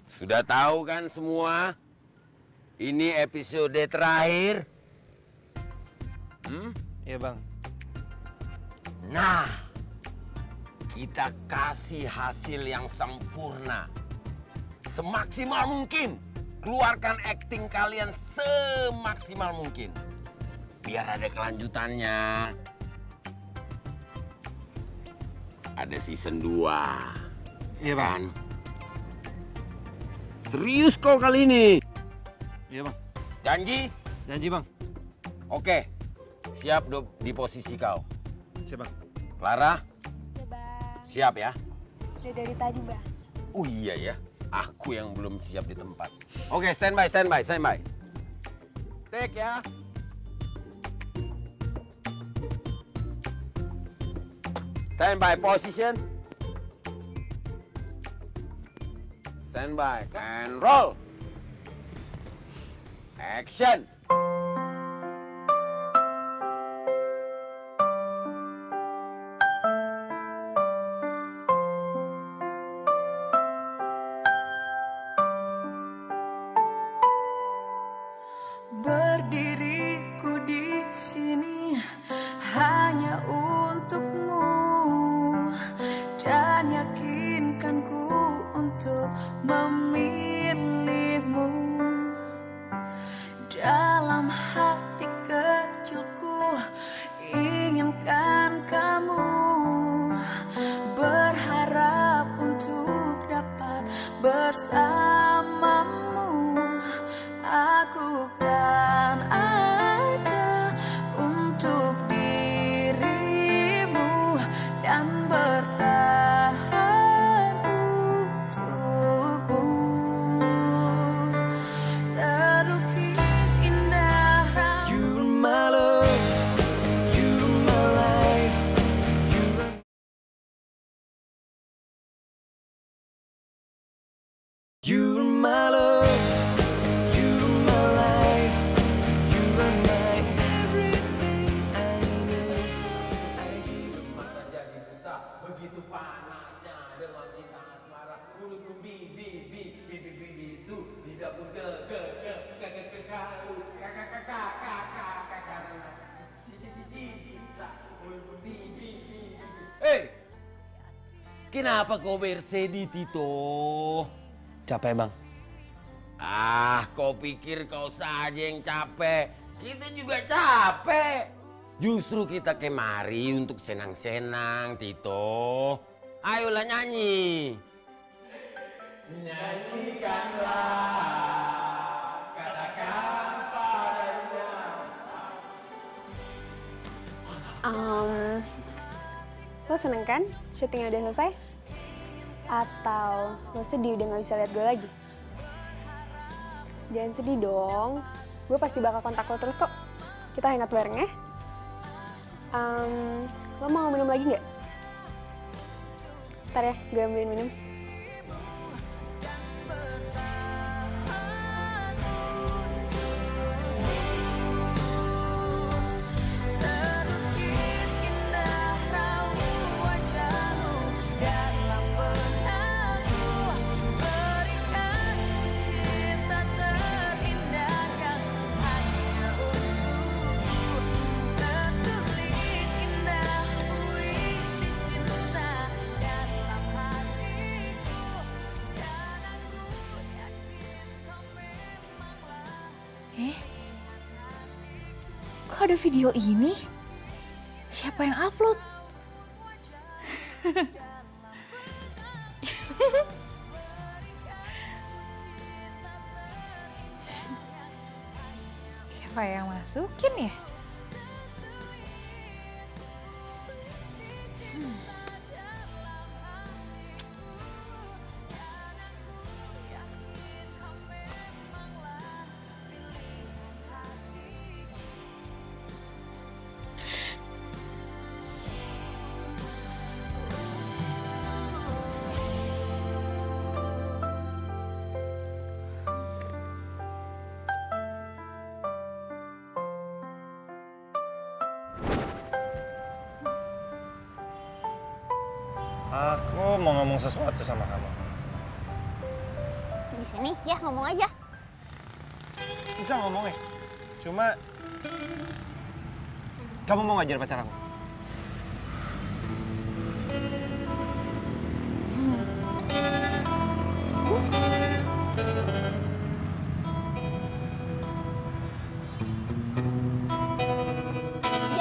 Sudah tahu kan semua? Ini episode terakhir. Hmm? Iya bang. Nah, kita kasih hasil yang sempurna. Semaksimal mungkin. Keluarkan akting kalian semaksimal mungkin. Biar ada kelanjutannya. ada season 2. Iya, Bang. Serius kau kali ini? Iya, Bang. Janji? Janji, Bang. Oke. Siap Dop, di posisi kau. Siap, Bang. Clara? Siap ya? Udah dari tadi, Bang. Oh iya ya, aku yang belum siap di tempat. Oke, standby, standby, standby. Take ya. Standby position. Standby and roll. Action. Kenapa kau bersedih Tito? Capek bang. Ah, kau pikir kau saja yang capek. Kita juga capek. Justru kita kemari untuk senang-senang, Tito. Ayolah nyanyi. Nyanyikanlah, katakan padanya. Um, lo seneng kan syutingnya udah selesai? Atau lo sedih udah gak bisa lihat gue lagi? Jangan sedih dong, gue pasti bakal kontak lo terus kok. Kita hangout bareng ya. Um, lo mau minum lagi nggak? Ntar ya, gue ambilin minum. Video ini? Ngomong sesuatu sama kamu. Di sini ya ngomong aja. Susah ngomongnya. Cuma kamu mau ngajar pacar aku?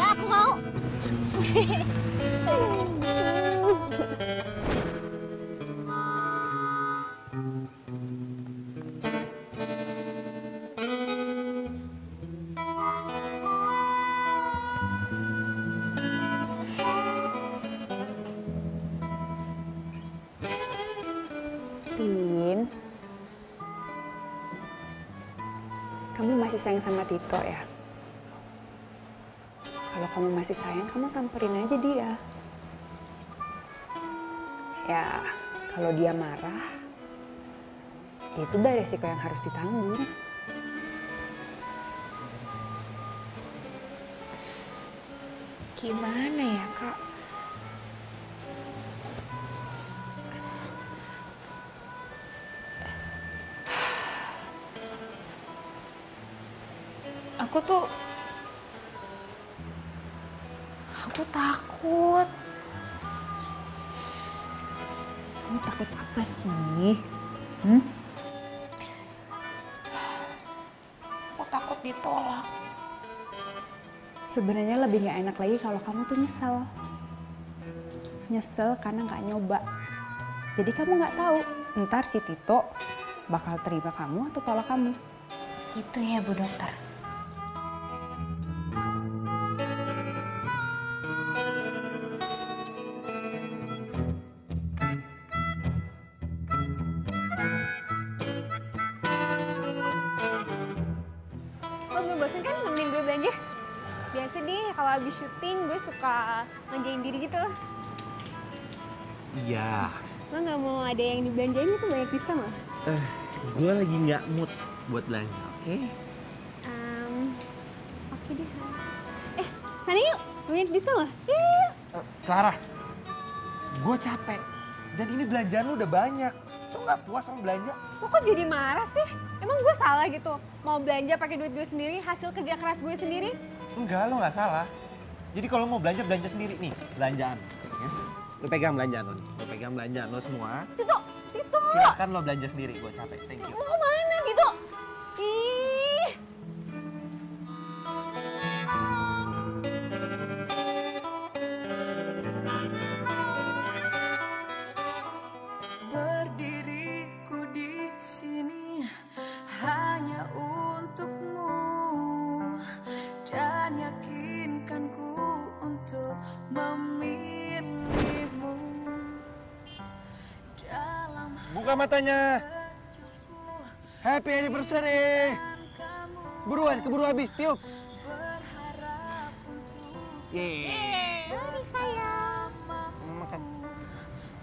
Ya aku mau. sayang sama Tito ya? Kalau kamu masih sayang, kamu samperin aja dia. Ya, kalau dia marah, itu udah resiko yang harus ditanggung. Enak lagi kalau kamu tuh nyesel. Nyesel karena nggak nyoba. Jadi kamu nggak tahu ntar si Tito bakal terima kamu atau tolak kamu. Gitu ya Bu Dokter. Dibelanjain itu banyak diskon loh. Eh, gue lagi nggak mood buat belanja, oke? Em, Oke deh. Eh, sana yuk. Banyak diskon loh. Yuk. Eh, Clara, gue capek. Dan ini belanjaan lu udah banyak. Lo nggak puas sama belanja? Lo kok jadi marah sih? Emang gue salah gitu? Mau belanja pakai duit gue sendiri, hasil kerja keras gue sendiri? Enggak, lo nggak salah. Jadi kalau mau belanja, belanja sendiri nih, belanjaan. Ya. Lo pegang belanjaan lo nih. Lo pegang belanjaan lo semua. Tito, Silakan lo belanja sendiri, gue capek. Thank you. Mau ke mana matanya. Happy anniversary. Buruan, keburu habis, tiup. Yeay. sayang. Makan.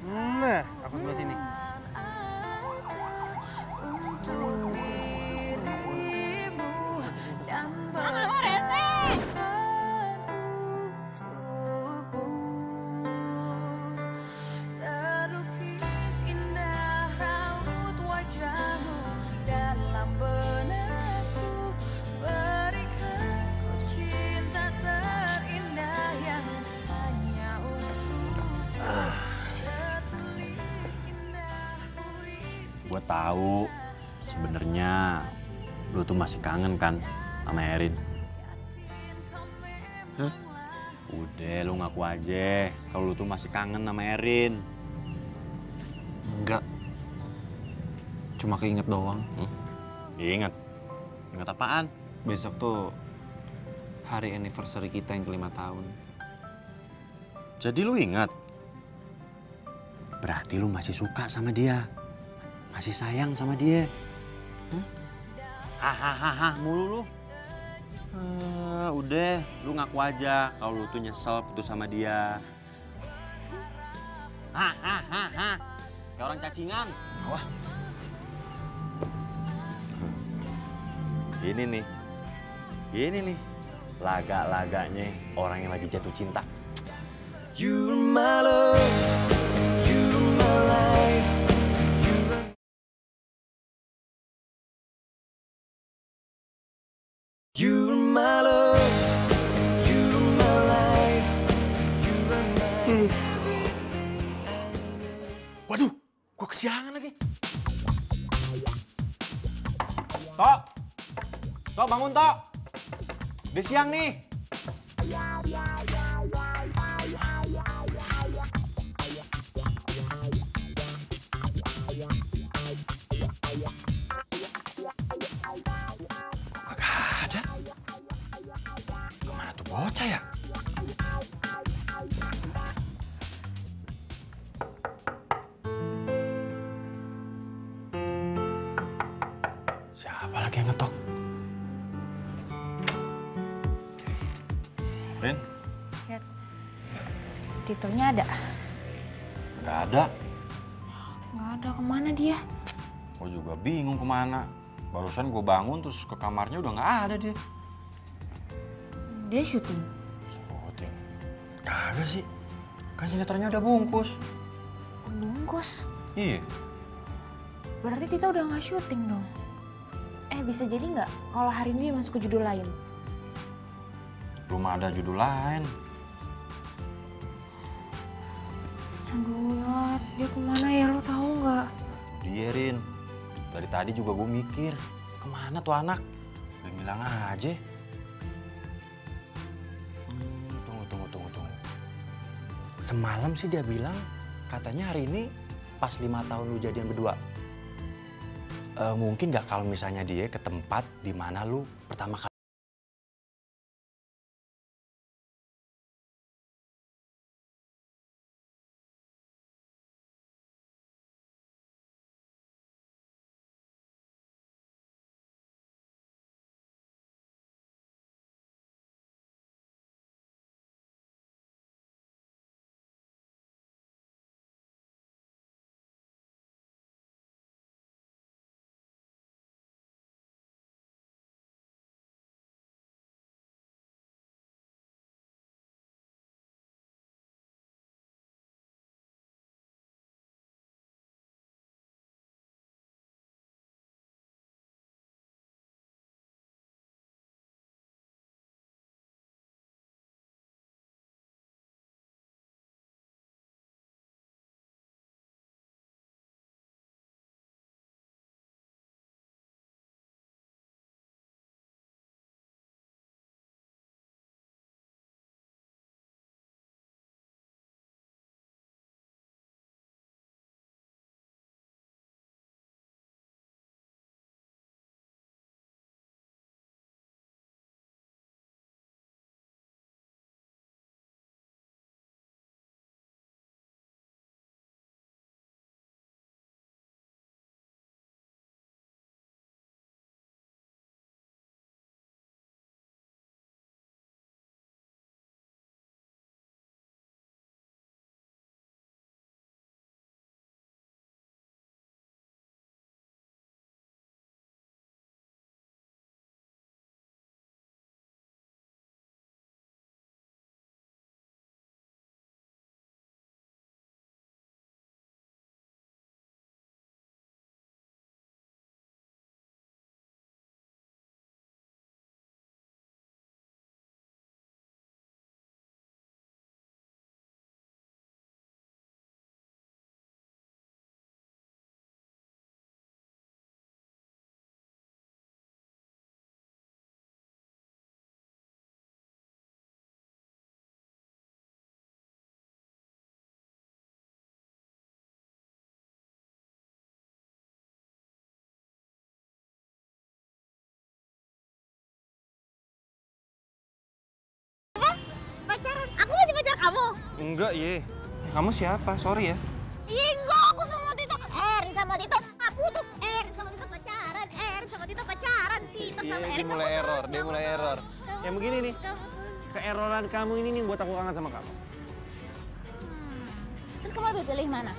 Nah, aku sebelah sini. Tahu sebenarnya lu tuh masih kangen kan sama Erin. Hah? Udah lu ngaku aja kalau lu tuh masih kangen sama Erin. Enggak. Cuma keinget doang. Ingat. Ingat apaan? Besok tuh hari anniversary kita yang kelima tahun. Jadi lu ingat? Berarti lu masih suka sama dia. Masih sayang sama dia. Hahaha mulu lu. Eh, udah, lu ngaku aja kalau lu tuh nyesel putus sama dia. Hahaha. Kayak orang cacingan. Wah. Ini nih. Ini nih. Laga-laganya orang yang lagi jatuh cinta. You're my love, bangun, Tok! Udah siang nih. Titonya ada? nggak ada. Nggak ada, ke mana dia? Gue juga bingung ke mana. Barusan gue bangun terus ke kamarnya udah nggak ada dia. Dia syuting. Syuting? Kagak sih. Kan sinetronnya udah bungkus. Bungkus. Iya. Berarti Tito udah nggak syuting dong. Eh bisa jadi nggak kalau hari ini dia masuk ke judul lain? Belum ada judul lain. Aduh ya, dia ke mana ya lo tahu nggak? Dia Rin. Dari tadi juga gue mikir. Ke mana tuh anak? Udah bilang aja. Hmm, tunggu, tunggu, tunggu, tunggu. Semalam sih dia bilang katanya hari ini pas lima tahun lu jadian berdua. Eh, mungkin nggak kalau misalnya dia ke tempat di mana lu pertama kali Enggak, ye. Kamu siapa? Sorry ya. Iya enggak, aku sama Tito. Erin sama Tito nggak putus. Erin sama Tito pacaran. Erin sama Tito pacaran. Tito sama Iya, dia Erin mulai error, dia mulai error. Yang begini nih, keeroran kamu ini nih buat aku kangen sama kamu. Terus kamu lebih pilih mana?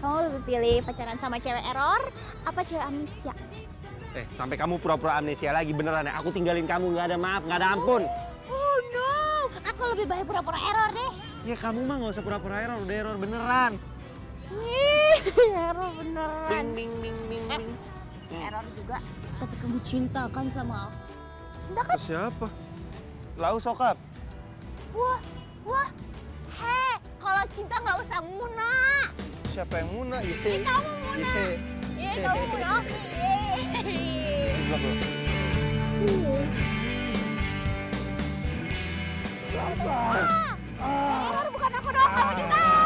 Kamu lebih pilih pacaran sama cewek error apa cewek amnesia? Eh, sampai kamu pura-pura amnesia lagi beneran ya. Aku tinggalin kamu, nggak ada maaf, nggak ada ampun. Oh no, aku lebih baik pura-pura error deh. Ya kamu mah nggak usah pura-pura error, udah error beneran. Ih, error beneran. Bing, bing, bing, bing, Eh, bing. error juga. Tapi kamu cinta kan sama aku? Cinta kan? Siapa? Lau sokap. Wah, wah. He, kalau cinta nggak usah muna. Siapa yang muna? Iya. Eh, kamu muna. Iya. Iya, kamu muna. Yeay. Blok, Ah, error bukan aku dong, kamu juga.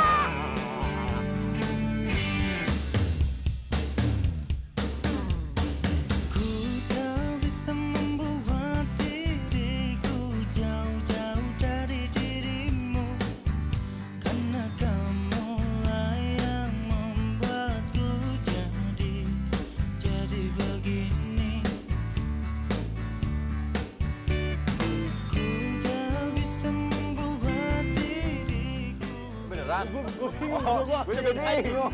Gue gue Oh, gue juga bingung.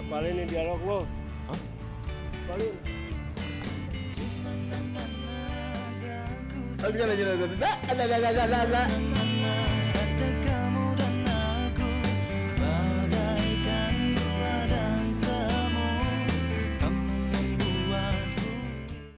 Apalin nih dialog lo. Apalin. Ada ada ada ada ada ada ada ada